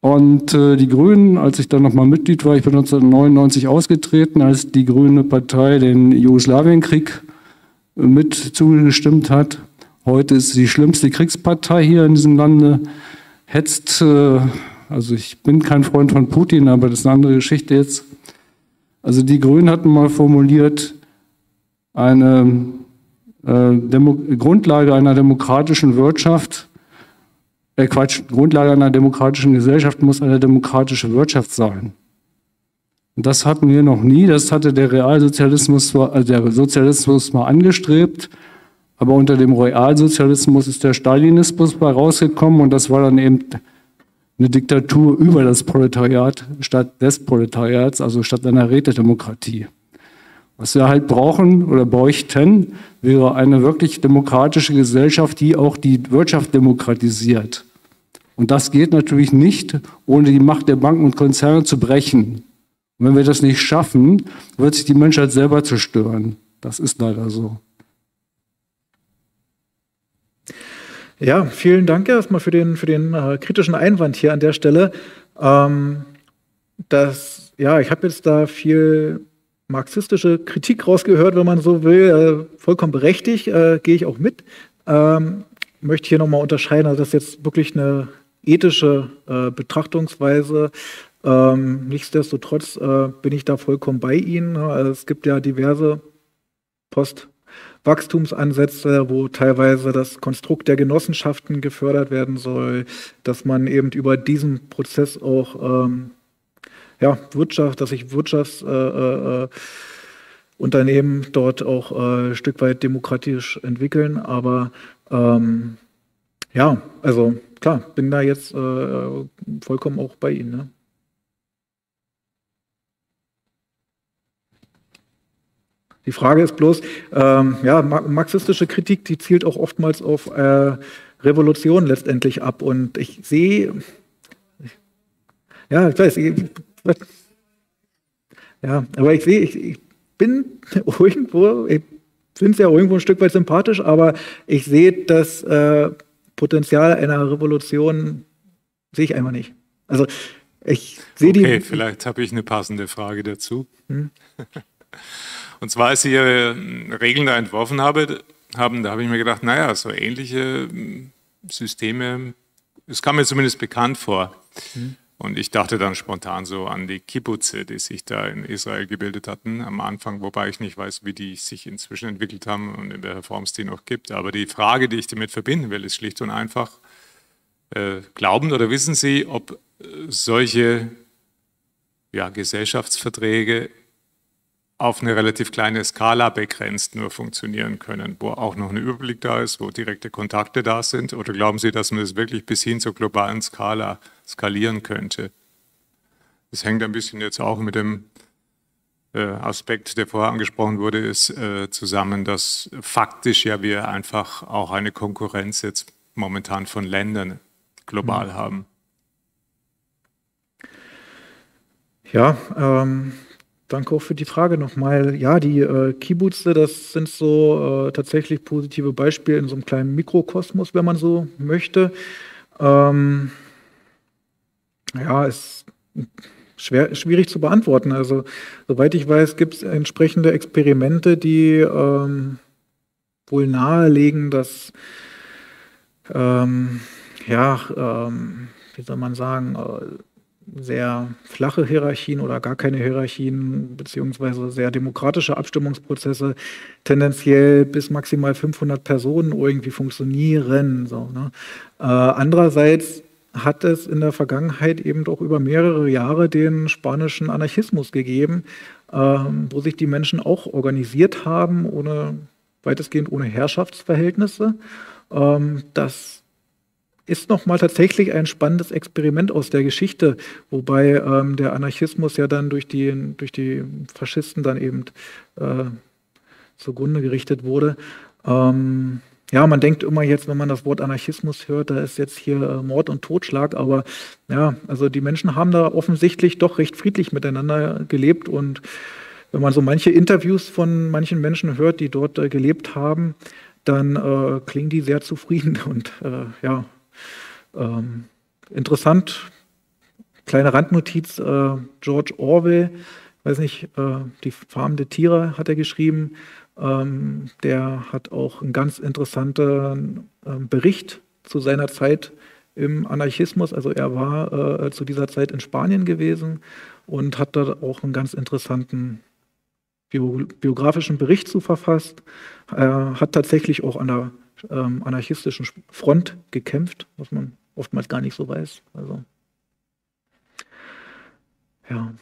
Und äh, die Grünen, als ich dann nochmal Mitglied war, ich bin 1999 ausgetreten, als die Grüne Partei den Jugoslawienkrieg äh, mit zugestimmt hat. Heute ist sie die schlimmste Kriegspartei hier in diesem Lande. Hetzt, äh, also ich bin kein Freund von Putin, aber das ist eine andere Geschichte jetzt. Also die Grünen hatten mal formuliert, eine äh, Grundlage einer demokratischen Wirtschaft äh, Quatsch, Grundlage einer demokratischen Gesellschaft muss eine demokratische Wirtschaft sein. Und das hatten wir noch nie. Das hatte der Realsozialismus, also der Sozialismus mal angestrebt. Aber unter dem Realsozialismus ist der Stalinismus bei rausgekommen und das war dann eben eine Diktatur über das Proletariat statt des Proletariats, also statt einer Rätedemokratie. Was wir halt brauchen oder bräuchten, wäre eine wirklich demokratische Gesellschaft, die auch die Wirtschaft demokratisiert. Und das geht natürlich nicht, ohne die Macht der Banken und Konzerne zu brechen. Und wenn wir das nicht schaffen, wird sich die Menschheit selber zerstören. Das ist leider so. Ja, vielen Dank erstmal für den, für den äh, kritischen Einwand hier an der Stelle. Ähm, dass, ja, ich habe jetzt da viel marxistische Kritik rausgehört, wenn man so will, äh, vollkommen berechtigt, äh, gehe ich auch mit. Ähm, möchte hier nochmal unterscheiden, also das ist jetzt wirklich eine ethische äh, Betrachtungsweise. Ähm, nichtsdestotrotz äh, bin ich da vollkommen bei Ihnen. Also es gibt ja diverse Postwachstumsansätze, wo teilweise das Konstrukt der Genossenschaften gefördert werden soll, dass man eben über diesen Prozess auch ähm, ja, Wirtschaft, dass sich Wirtschaftsunternehmen äh, äh, dort auch äh, ein Stück weit demokratisch entwickeln. Aber ähm, ja, also klar, bin da jetzt äh, vollkommen auch bei Ihnen. Ne? Die Frage ist bloß, ähm, ja, marxistische Kritik, die zielt auch oftmals auf äh, Revolution letztendlich ab. Und ich sehe, ja, ich weiß, ich, ja, aber ich sehe, ich, ich bin [LAUGHS] irgendwo, ich finde es ja irgendwo ein Stück weit sympathisch, aber ich sehe das äh, Potenzial einer Revolution, sehe ich einfach nicht. Also ich sehe okay, die. Okay, vielleicht habe ich eine passende Frage dazu. Hm? [LAUGHS] Und zwar, als Sie Ihre Regeln da entworfen habe, haben, da habe ich mir gedacht, naja, so ähnliche hm, Systeme, es kam mir zumindest bekannt vor. Hm. Und ich dachte dann spontan so an die Kibbutze, die sich da in Israel gebildet hatten am Anfang, wobei ich nicht weiß, wie die sich inzwischen entwickelt haben und in welcher Form es die noch gibt. Aber die Frage, die ich damit verbinden will, ist schlicht und einfach, äh, glauben oder wissen Sie, ob äh, solche ja, Gesellschaftsverträge auf eine relativ kleine Skala begrenzt nur funktionieren können, wo auch noch ein Überblick da ist, wo direkte Kontakte da sind? Oder glauben Sie, dass man das wirklich bis hin zur globalen Skala skalieren könnte? Das hängt ein bisschen jetzt auch mit dem äh, Aspekt, der vorher angesprochen wurde, ist äh, zusammen, dass faktisch ja wir einfach auch eine Konkurrenz jetzt momentan von Ländern global mhm. haben. Ja, ähm, Danke auch für die Frage nochmal. Ja, die äh, Kibbutze, das sind so äh, tatsächlich positive Beispiele in so einem kleinen Mikrokosmos, wenn man so möchte. Ähm, ja, ist schwer, schwierig zu beantworten. Also, soweit ich weiß, gibt es entsprechende Experimente, die ähm, wohl nahelegen, dass, ähm, ja, ähm, wie soll man sagen, äh, sehr flache Hierarchien oder gar keine Hierarchien, beziehungsweise sehr demokratische Abstimmungsprozesse tendenziell bis maximal 500 Personen irgendwie funktionieren. So, ne? äh, andererseits hat es in der Vergangenheit eben doch über mehrere Jahre den spanischen Anarchismus gegeben, äh, wo sich die Menschen auch organisiert haben, ohne weitestgehend ohne Herrschaftsverhältnisse. Ähm, das ist nochmal tatsächlich ein spannendes Experiment aus der Geschichte, wobei ähm, der Anarchismus ja dann durch die, durch die Faschisten dann eben äh, zugrunde gerichtet wurde. Ähm, ja, man denkt immer jetzt, wenn man das Wort Anarchismus hört, da ist jetzt hier äh, Mord und Totschlag, aber ja, also die Menschen haben da offensichtlich doch recht friedlich miteinander gelebt und wenn man so manche Interviews von manchen Menschen hört, die dort äh, gelebt haben, dann äh, klingen die sehr zufrieden [LAUGHS] und äh, ja, ähm, interessant, kleine Randnotiz, äh, George Orwell, weiß nicht, äh, die Farm der Tiere hat er geschrieben. Ähm, der hat auch einen ganz interessanten äh, Bericht zu seiner Zeit im Anarchismus. Also er war äh, zu dieser Zeit in Spanien gewesen und hat da auch einen ganz interessanten biografischen Bericht zu verfasst. Er hat tatsächlich auch an der ähm, anarchistischen Front gekämpft, was man oftmals gar nicht so weiß. Also, ja.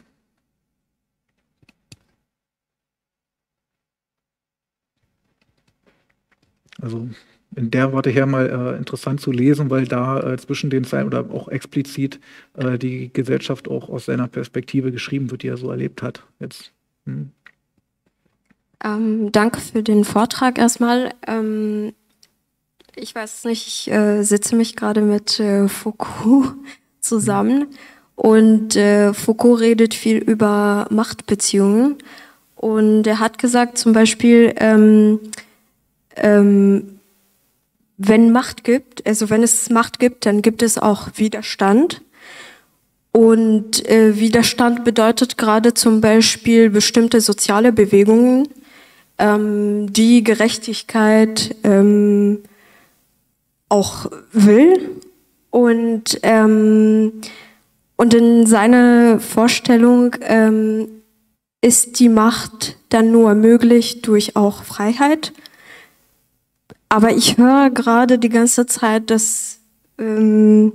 Also in der Warte her mal äh, interessant zu lesen, weil da äh, zwischen den Zeilen oder auch explizit äh, die Gesellschaft auch aus seiner Perspektive geschrieben wird, die er so erlebt hat. Jetzt. Hm. Ähm, danke für den Vortrag erstmal. Ähm, ich weiß nicht, ich äh, sitze mich gerade mit äh, Foucault zusammen. Und äh, Foucault redet viel über Machtbeziehungen. Und er hat gesagt zum Beispiel, ähm, ähm, wenn Macht gibt, also wenn es Macht gibt, dann gibt es auch Widerstand. Und äh, Widerstand bedeutet gerade zum Beispiel bestimmte soziale Bewegungen, ähm, die Gerechtigkeit ähm, auch will. Und, ähm, und in seiner Vorstellung ähm, ist die Macht dann nur möglich durch auch Freiheit. Aber ich höre gerade die ganze Zeit, dass ähm,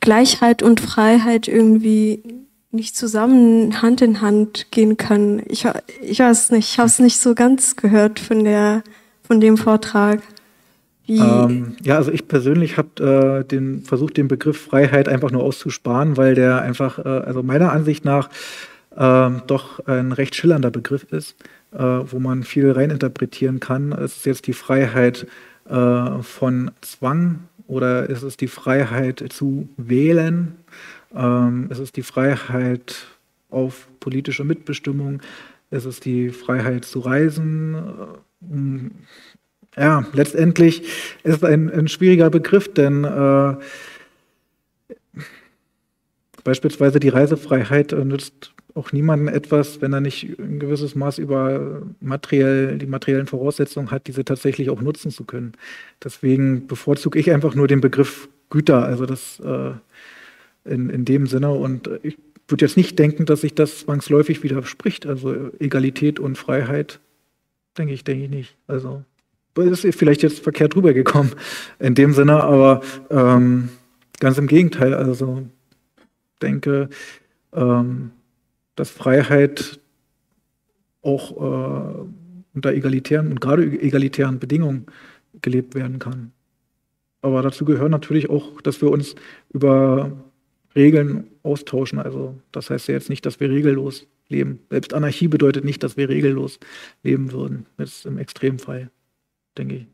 Gleichheit und Freiheit irgendwie nicht zusammen Hand in Hand gehen können. Ich, ich weiß nicht, ich habe es nicht so ganz gehört von, der, von dem Vortrag. Ähm, ja, also ich persönlich habe äh, den versucht, den Begriff Freiheit einfach nur auszusparen, weil der einfach, äh, also meiner Ansicht nach, äh, doch ein recht schillernder Begriff ist, äh, wo man viel reininterpretieren kann. Es ist jetzt die Freiheit äh, von Zwang oder ist es die Freiheit zu wählen? Ähm, ist es die Freiheit auf politische Mitbestimmung? Ist es die Freiheit zu reisen? Ja, letztendlich ist es ein, ein schwieriger Begriff, denn äh, beispielsweise die Reisefreiheit nützt auch niemandem etwas, wenn er nicht ein gewisses Maß über materiell, die materiellen Voraussetzungen hat, diese tatsächlich auch nutzen zu können. Deswegen bevorzuge ich einfach nur den Begriff Güter, also das äh, in, in dem Sinne. Und ich würde jetzt nicht denken, dass sich das zwangsläufig widerspricht. Also Egalität und Freiheit, denke ich, denke ich nicht. Also ist vielleicht jetzt verkehrt rübergekommen in dem Sinne, aber ähm, ganz im Gegenteil. Also denke, ähm, dass Freiheit auch äh, unter egalitären und gerade egalitären Bedingungen gelebt werden kann. Aber dazu gehört natürlich auch, dass wir uns über Regeln austauschen. Also das heißt ja jetzt nicht, dass wir regellos leben. Selbst Anarchie bedeutet nicht, dass wir regellos leben würden. Jetzt im Extremfall, denke ich.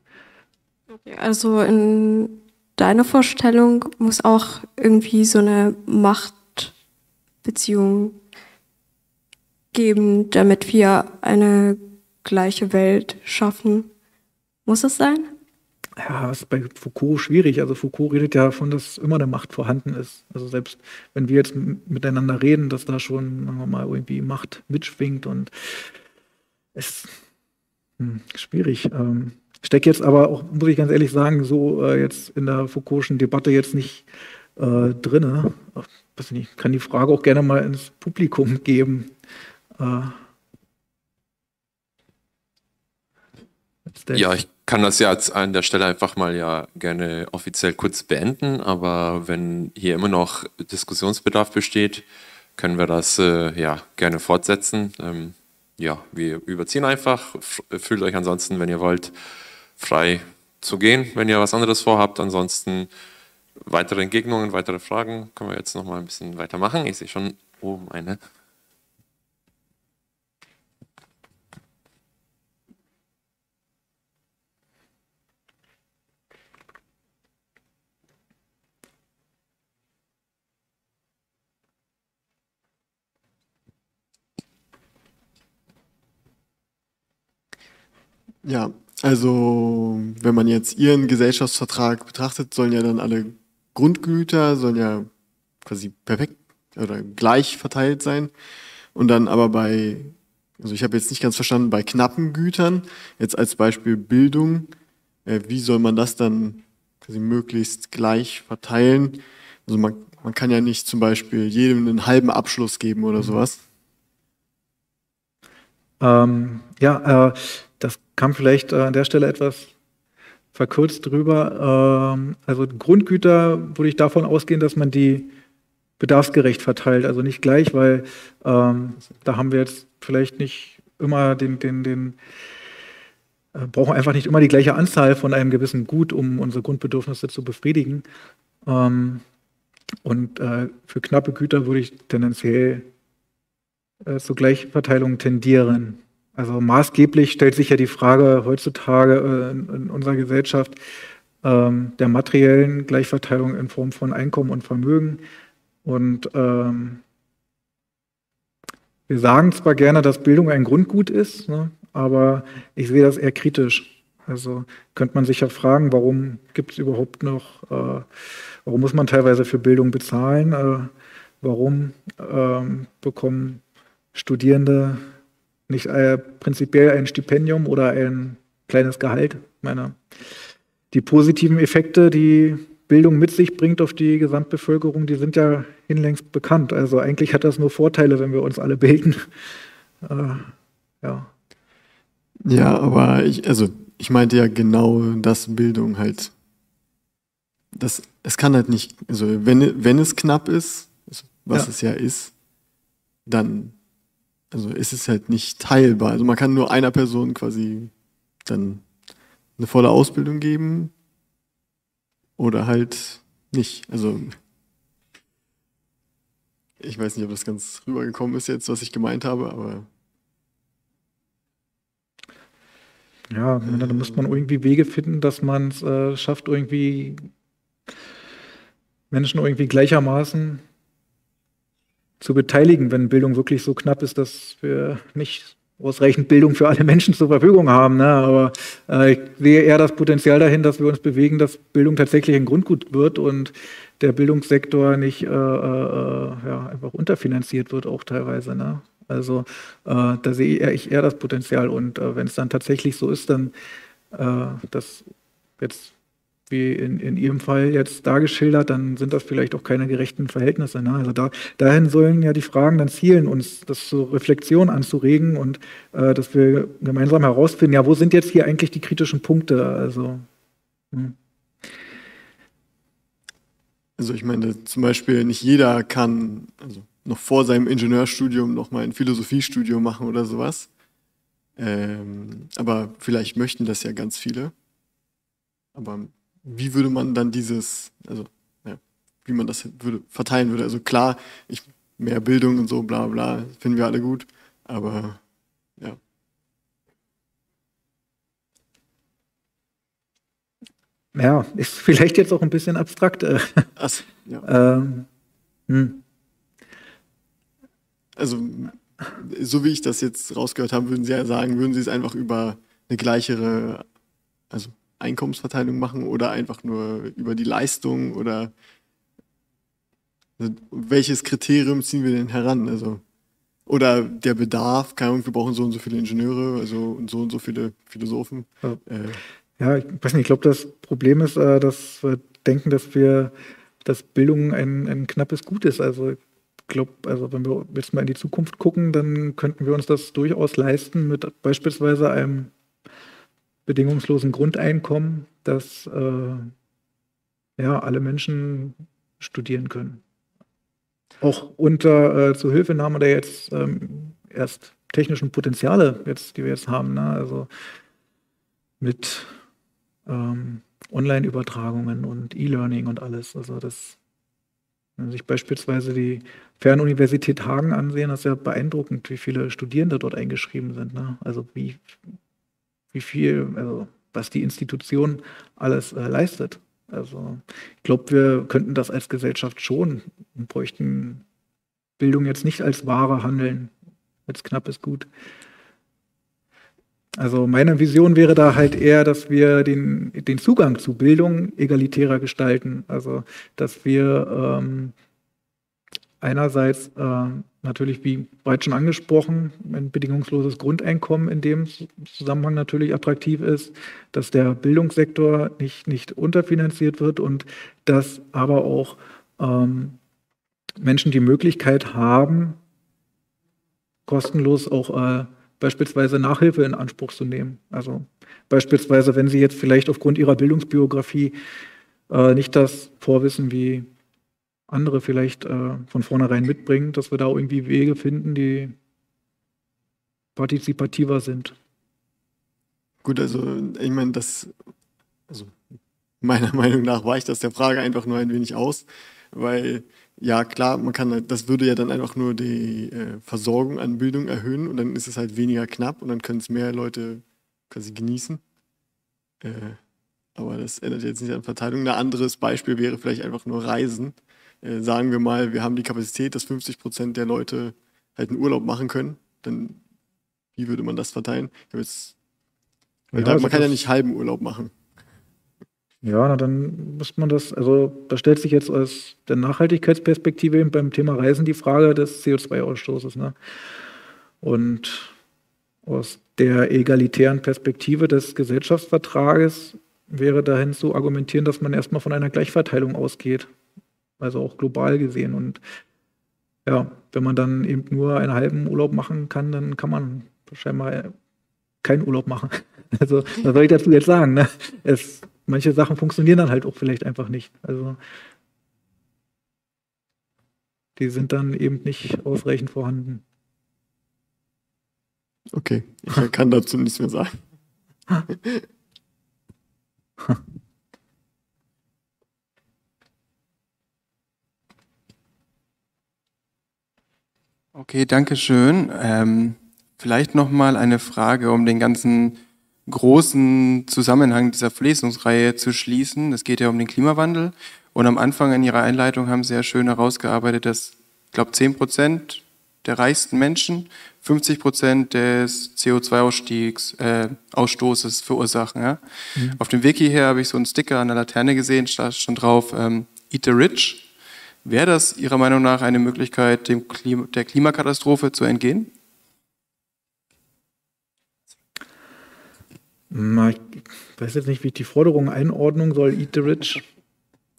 Also in deiner Vorstellung muss auch irgendwie so eine Machtbeziehung geben, damit wir eine gleiche Welt schaffen. Muss es sein? Ja, das ist bei Foucault schwierig. Also Foucault redet ja davon, dass immer eine Macht vorhanden ist. Also selbst wenn wir jetzt miteinander reden, dass da schon, sagen wir mal, irgendwie Macht mitschwingt und es hm, schwierig. Ähm, stecke jetzt aber auch, muss ich ganz ehrlich sagen, so äh, jetzt in der Foucault'schen Debatte jetzt nicht äh, drin. Ich kann die Frage auch gerne mal ins Publikum geben. Äh, ja, ich kann das ja an der Stelle einfach mal ja gerne offiziell kurz beenden, aber wenn hier immer noch Diskussionsbedarf besteht, können wir das äh, ja gerne fortsetzen. Ähm, ja, wir überziehen einfach. Fühlt euch ansonsten, wenn ihr wollt, frei zu gehen, wenn ihr was anderes vorhabt. Ansonsten weitere Entgegnungen, weitere Fragen können wir jetzt noch mal ein bisschen weitermachen. Ich sehe schon oben eine. Ja, also wenn man jetzt Ihren Gesellschaftsvertrag betrachtet, sollen ja dann alle Grundgüter sollen ja quasi perfekt oder gleich verteilt sein. Und dann aber bei, also ich habe jetzt nicht ganz verstanden, bei knappen Gütern, jetzt als Beispiel Bildung, äh, wie soll man das dann quasi möglichst gleich verteilen? Also man, man kann ja nicht zum Beispiel jedem einen halben Abschluss geben oder mhm. sowas. Ähm, ja, äh, das kam vielleicht äh, an der Stelle etwas verkürzt drüber. Ähm, also Grundgüter würde ich davon ausgehen, dass man die bedarfsgerecht verteilt, also nicht gleich, weil ähm, da haben wir jetzt vielleicht nicht immer den, den, den äh, brauchen einfach nicht immer die gleiche Anzahl von einem gewissen Gut, um unsere Grundbedürfnisse zu befriedigen. Ähm, und äh, für knappe Güter würde ich tendenziell äh, zur Gleichverteilung tendieren. Also maßgeblich stellt sich ja die Frage heutzutage äh, in, unserer Gesellschaft ähm, der materiellen Gleichverteilung in Form von Einkommen und Vermögen. Und ähm, wir sagen zwar gerne, dass Bildung ein Grundgut ist, ne, aber ich sehe das eher kritisch. Also könnte man sich ja fragen, warum gibt es überhaupt noch, äh, warum muss man teilweise für Bildung bezahlen? Äh, warum ähm, bekommen Studierende nicht äh, prinzipiell ein Stipendium oder ein kleines Gehalt? Meine, die positiven Effekte, die Bildung mit sich bringt auf die Gesamtbevölkerung, die sind ja hinlängst bekannt. Also eigentlich hat das nur Vorteile, wenn wir uns alle bilden. [LAUGHS] Äh, ja. Ja, aber ich, also ich meinte ja genau, dass Bildung halt, das, es kann halt nicht, also wenn, wenn es knapp ist, also was ja. es ja ist, dann, also ist es halt nicht teilbar. Also man kann nur einer Person quasi dann eine volle Ausbildung geben oder halt nicht. Also ich weiß nicht, ob das ganz rübergekommen ist jetzt, was ich gemeint habe, aber Ja, da muss man irgendwie Wege finden, dass man es äh, schafft, irgendwie Menschen irgendwie gleichermaßen zu beteiligen, wenn Bildung wirklich so knapp ist, dass wir nicht ausreichend Bildung für alle Menschen zur Verfügung haben. Ne? Aber äh, ich sehe eher das Potenzial dahin, dass wir uns bewegen, dass Bildung tatsächlich ein Grundgut wird und der Bildungssektor nicht äh, äh, äh ja, einfach unterfinanziert wird, auch teilweise. Ne? Also äh, da sehe ich eher das Potenzial. Und äh, wenn es dann tatsächlich so ist, dann äh, das jetzt wie in, in Ihrem Fall jetzt dargeschildert, dann sind das vielleicht auch keine gerechten Verhältnisse. Ne? Also da, dahin sollen ja die Fragen dann zielen, uns das zur Reflexion anzuregen und äh, dass wir gemeinsam herausfinden, ja, wo sind jetzt hier eigentlich die kritischen Punkte? Also, hm. also ich meine, zum Beispiel nicht jeder kann, also noch vor seinem Ingenieurstudium noch mal ein Philosophiestudium machen oder sowas. Ähm, aber vielleicht möchten das ja ganz viele. Aber wie würde man dann dieses, also ja, wie man das würde, verteilen würde? Also klar, ich, mehr Bildung und so, bla bla, finden wir alle gut, aber ja. Ja, ist vielleicht jetzt auch ein bisschen abstrakt. Äh. Ach, ja. [LAUGHS] ähm, hm also so wie ich das jetzt rausgehört habe, würden Sie ja sagen, würden Sie es einfach über eine gleichere also Einkommensverteilung machen oder einfach nur über die Leistung oder also welches Kriterium ziehen wir denn heran? Also oder der Bedarf, keine Ahnung, wir brauchen so und so viele Ingenieure, also und so und so viele Philosophen. Ja, äh, ja ich weiß nicht, ich glaube, das Problem ist, äh, dass wir denken, dass wir, dass Bildung ein, ein knappes Gut ist. Also glaube, also wenn wir jetzt mal in die Zukunft gucken, dann könnten wir uns das durchaus leisten mit beispielsweise einem bedingungslosen Grundeinkommen, dass äh, ja, alle Menschen studieren können. Auch unter äh, Zuhilfenahme der jetzt ähm, erst technischen Potenziale, jetzt, die wir jetzt haben, ne? also mit ähm, Online-Übertragungen und E-Learning und alles. Also das wenn sich beispielsweise die Fernuniversität Hagen ansehen, das ist ja beeindruckend, wie viele Studierende dort eingeschrieben sind. Ne? Also wie, wie viel, also was die Institution alles äh, leistet. Also ich glaube, wir könnten das als Gesellschaft schon und bräuchten Bildung jetzt nicht als Ware handeln, als knappes Gut. Also meine Vision wäre da halt eher, dass wir den, den Zugang zu Bildung egalitärer gestalten. Also dass wir ähm, einerseits äh, natürlich, wie bereits schon angesprochen, ein bedingungsloses Grundeinkommen in dem Zusammenhang natürlich attraktiv ist, dass der Bildungssektor nicht, nicht unterfinanziert wird und dass aber auch ähm, Menschen die Möglichkeit haben, kostenlos auch äh, beispielsweise Nachhilfe in Anspruch zu nehmen. Also beispielsweise, wenn Sie jetzt vielleicht aufgrund Ihrer Bildungsbiografie äh, nicht das Vorwissen wie andere vielleicht äh, von vornherein mitbringen, dass wir da irgendwie Wege finden, die partizipativer sind. Gut, also ich meine, das, also meiner [LAUGHS] Meinung nach weicht das der Frage einfach nur ein wenig aus, weil ja, klar, man kann halt, das würde ja dann einfach nur die äh, Versorgung an Bildung erhöhen und dann ist es halt weniger knapp und dann können es mehr Leute quasi genießen. Äh, aber das ändert jetzt nicht an Verteilung. Ein anderes Beispiel wäre vielleicht einfach nur Reisen. Äh, sagen wir mal, wir haben die Kapazität, dass 50 Prozent der Leute halt einen Urlaub machen können. Dann, wie würde man das verteilen? Jetzt Ja, da, also man kann ja nicht halben Urlaub machen. Ja, na, dann muss man das, also da stellt sich jetzt aus der Nachhaltigkeitsperspektive eben beim Thema Reisen die Frage des CO2-Ausstoßes. Ne? Und aus der egalitären Perspektive des Gesellschaftsvertrages wäre dahin zu argumentieren, dass man erstmal von einer Gleichverteilung ausgeht, also auch global gesehen. Und ja, wenn man dann eben nur einen halben Urlaub machen kann, dann kann man scheinbar keinen Urlaub machen. [LAUGHS] Also, was soll ich dazu jetzt sagen? Ne? Es, manche Sachen funktionieren dann halt auch vielleicht einfach nicht. Also, die sind dann eben nicht ausreichend vorhanden. Okay, ich kann dazu nichts mehr sagen. [LAUGHS] [LAUGHS] Okay, danke schön. Ähm, vielleicht noch mal eine Frage, um den ganzen großen Zusammenhang dieser Verlesungsreihe zu schließen. Es geht ja um den Klimawandel. Und am Anfang in Ihrer Einleitung haben Sie ja schön herausgearbeitet, dass, ich glaube, 10 Prozent der reichsten Menschen 50 Prozent des CO2-Ausstiegs, äh, Ausstoßes verursachen. Ja? Auf dem Wiki her habe ich so einen Sticker an der Laterne gesehen, da stand drauf, ähm, Eat the Rich. Wäre das Ihrer Meinung nach eine Möglichkeit, Klima, der Klimakatastrophe zu entgehen? Ich weiß jetzt nicht, wie ich die Forderung einordnen soll, Eat the Rich.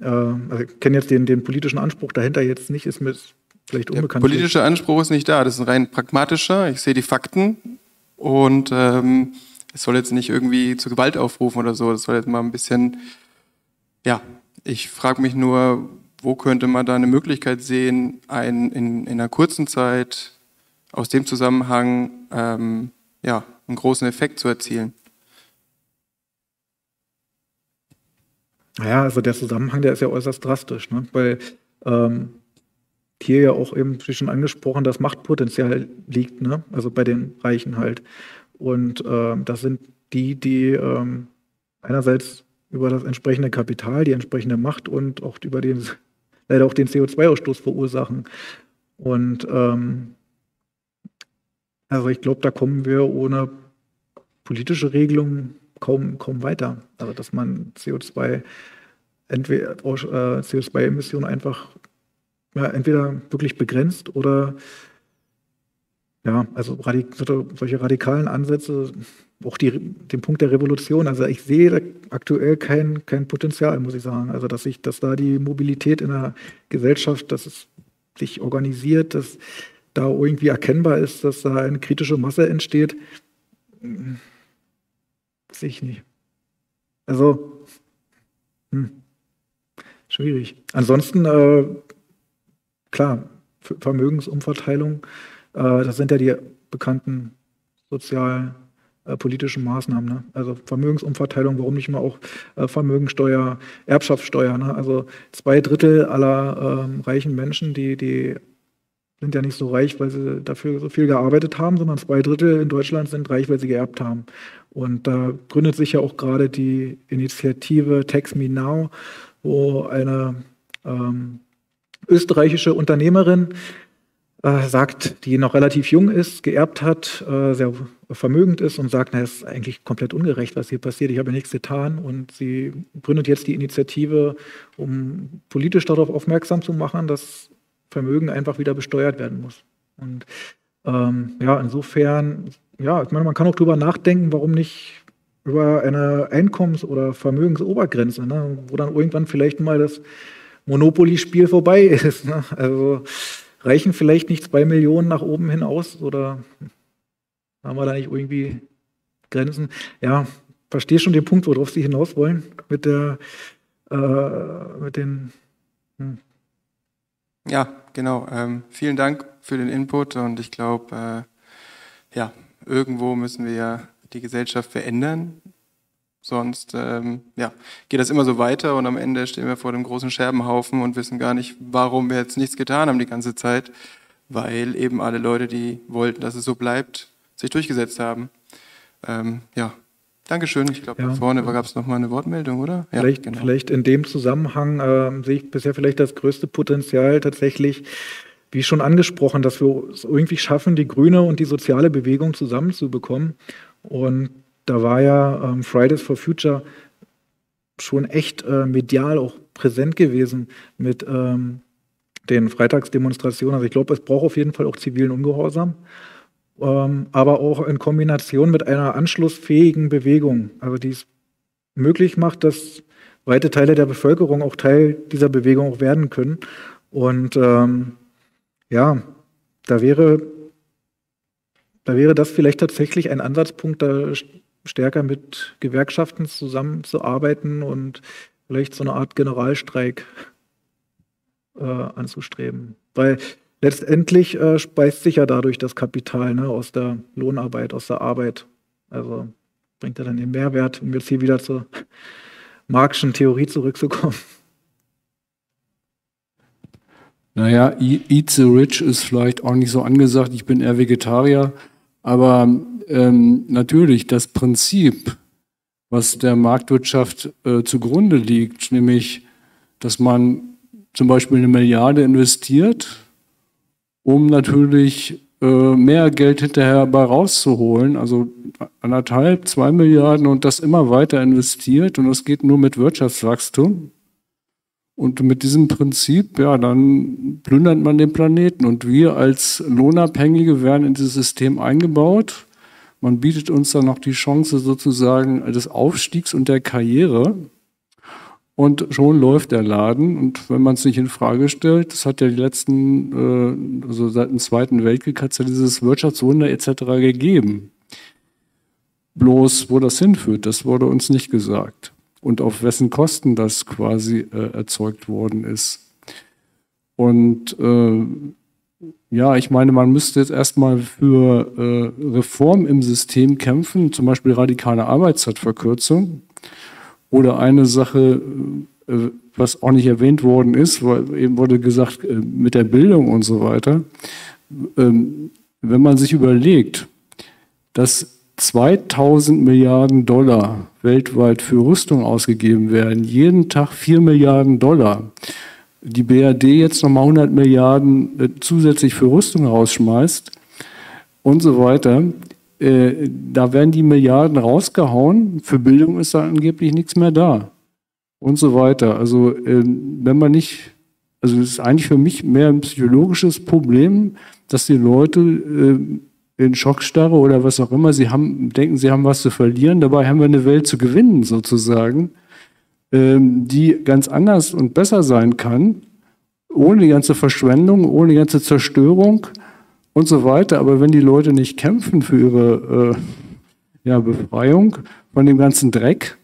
Äh, also ich kenne jetzt den, den politischen Anspruch dahinter jetzt nicht, ist mir vielleicht Der unbekannt. politische Anspruch ist nicht da, das ist ein rein pragmatischer. Ich sehe die Fakten und ähm, es soll jetzt nicht irgendwie zu Gewalt aufrufen oder so. Das soll jetzt mal ein bisschen, ja, ich frage mich nur, wo könnte man da eine Möglichkeit sehen, ein, in, in einer kurzen Zeit aus dem Zusammenhang ähm, ja, einen großen Effekt zu erzielen? Ja, also der Zusammenhang, der ist ja äußerst drastisch, ne? weil ähm, hier ja auch eben, schon angesprochen, das Machtpotenzial liegt, ne? also bei den Reichen halt. Und ähm, das sind die, die ähm, einerseits über das entsprechende Kapital, die entsprechende Macht und auch über den, leider auch den CO2-Ausstoß verursachen. Und ähm, also ich glaube, da kommen wir ohne politische Regelungen kaum, kaum weiter. Also dass man CO2 entweder äh, CO2-Emissionen einfach ja, entweder wirklich begrenzt oder ja, also radik solche radikalen Ansätze, auch die, den Punkt der Revolution. Also ich sehe aktuell kein, kein Potenzial, muss ich sagen. Also dass ich, dass da die Mobilität in der Gesellschaft, dass es sich organisiert, dass da irgendwie erkennbar ist, dass da eine kritische Masse entsteht, hm, sehe ich nicht. Also, hm, schwierig. Ansonsten, äh, klar, Ver- Vermögensumverteilung, äh, das sind ja die bekannten sozialpolitischen Maßnahmen. Ne? Also Vermögensumverteilung, warum nicht mal auch äh, Vermögensteuer, Erbschaftssteuer. Ne? Also zwei Drittel aller ähm, reichen Menschen, die, die sind ja nicht so reich, weil sie dafür so viel gearbeitet haben, sondern zwei Drittel in Deutschland sind reich, weil sie geerbt haben. Und da gründet sich ja auch gerade die Initiative Tax Me Now, wo eine ähm, österreichische Unternehmerin äh, sagt, die noch relativ jung ist, geerbt hat, äh, sehr vermögend ist und sagt, na, es ist eigentlich komplett ungerecht, was hier passiert. Ich habe nichts getan. Und sie gründet jetzt die Initiative, um politisch darauf aufmerksam zu machen, dass Vermögen einfach wieder besteuert werden muss. Und ähm, ja, insofern, ja, ich meine, man kann auch drüber nachdenken, warum nicht über eine Einkommens- oder Vermögensobergrenze, ne, wo dann irgendwann vielleicht mal das Monopoly-Spiel vorbei ist. Ne? Also reichen vielleicht nicht zwei Millionen nach oben hin aus oder haben wir da nicht irgendwie Grenzen? Ja, verstehe schon den Punkt, worauf Sie hinaus wollen mit der, äh, mit den, hm. Ja, genau. Ähm, vielen Dank für den Input und ich glaube, äh, ja, irgendwo müssen wir ja die Gesellschaft verändern. Sonst ähm, ja, geht das immer so weiter und am Ende stehen wir vor dem großen Scherbenhaufen und wissen gar nicht, warum wir jetzt nichts getan haben die ganze Zeit, weil eben alle Leute, die wollten, dass es so bleibt, sich durchgesetzt haben. Ähm, ja, Dankeschön. Ich glaube, Ja. da vorne gab es nochmal eine Wortmeldung, oder? Ja, Vielleicht, genau. vielleicht in dem Zusammenhang ähm, sehe ich bisher vielleicht das größte Potenzial tatsächlich, wie schon angesprochen, dass wir es irgendwie schaffen, die grüne und die soziale Bewegung zusammenzubekommen. Und da war ja ähm, Fridays for Future schon echt äh, medial auch präsent gewesen mit ähm, den Freitagsdemonstrationen. Also ich glaube, es braucht auf jeden Fall auch zivilen Ungehorsam, ähm, aber auch in Kombination mit einer anschlussfähigen Bewegung, also die es möglich macht, dass weite Teile der Bevölkerung auch Teil dieser Bewegung auch werden können. Und ähm, ja, da wäre, da wäre das vielleicht tatsächlich ein Ansatzpunkt, da stärker mit Gewerkschaften zusammenzuarbeiten und vielleicht so eine Art Generalstreik äh, anzustreben. Weil letztendlich äh, speist sich ja dadurch das Kapital ne, aus der Lohnarbeit, aus der Arbeit. Also bringt er dann den Mehrwert, um jetzt hier wieder zur [LAUGHS] Marxischen Theorie zurückzukommen. Naja, Eat the Rich ist vielleicht auch nicht so angesagt. Ich bin eher Vegetarier. Aber ähm, natürlich das Prinzip, was der Marktwirtschaft äh, zugrunde liegt, nämlich, dass man zum Beispiel eine Milliarde investiert, um natürlich äh, mehr Geld hinterher dabei rauszuholen, also anderthalb, zwei Milliarden und das immer weiter investiert und das geht nur mit Wirtschaftswachstum. Und mit diesem Prinzip, ja, dann plündert man den Planeten und wir als Lohnabhängige werden in dieses System eingebaut. Man bietet uns dann noch die Chance sozusagen des Aufstiegs und der Karriere. Und schon läuft der Laden. Und wenn man es nicht in Frage stellt, das hat ja die letzten, äh, also seit dem Zweiten Weltkrieg hat es ja dieses Wirtschaftswunder etc. gegeben. Bloß, wo das hinführt, das wurde uns nicht gesagt. Und auf wessen Kosten das quasi äh, erzeugt worden ist. Und äh, ja, ich meine, man müsste jetzt erstmal für äh, Reform im System kämpfen, zum Beispiel radikale Arbeitszeitverkürzung. Oder eine Sache, äh, was auch nicht erwähnt worden ist, weil eben wurde gesagt, äh, mit der Bildung und so weiter. Ähm, wenn man sich überlegt, dass 2000 Milliarden Dollar weltweit für Rüstung ausgegeben werden, jeden Tag 4 Milliarden Dollar, die BRD jetzt nochmal 100 Milliarden äh, zusätzlich für Rüstung rausschmeißt und so weiter, äh, da werden die Milliarden rausgehauen. Für Bildung ist da angeblich nichts mehr da. Und so weiter. Also, äh, wenn man nicht, also es ist eigentlich für mich mehr ein psychologisches Problem, dass die Leute äh, in Schockstarre oder was auch immer, sie haben, denken, sie haben was zu verlieren, dabei haben wir eine Welt zu gewinnen, sozusagen, ähm, die ganz anders und besser sein kann, ohne die ganze Verschwendung, ohne die ganze Zerstörung und so weiter. Aber wenn die Leute nicht kämpfen für ihre äh, ja, Befreiung von dem ganzen Dreck,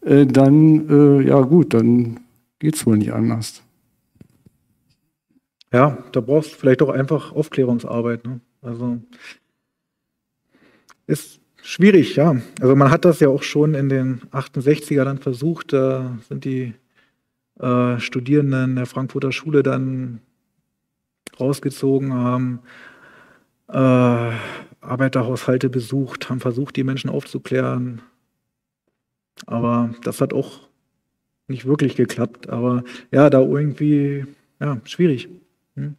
äh, dann, äh, ja gut, dann geht es wohl nicht anders. Ja, da brauchst du vielleicht auch einfach Aufklärungsarbeit. Ne? Also ist schwierig, ja. Also man hat das ja auch schon in den 68er dann versucht, da sind die äh, Studierenden der Frankfurter Schule dann rausgezogen, haben äh, Arbeiterhaushalte besucht, haben versucht, die Menschen aufzuklären. Aber das hat auch nicht wirklich geklappt. Aber ja, da irgendwie, ja, schwierig. Hm.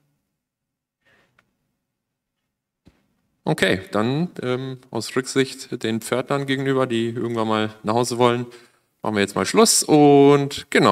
Okay, dann ähm, aus Rücksicht den Pförtnern gegenüber, die irgendwann mal nach Hause wollen, machen wir jetzt mal Schluss und genau.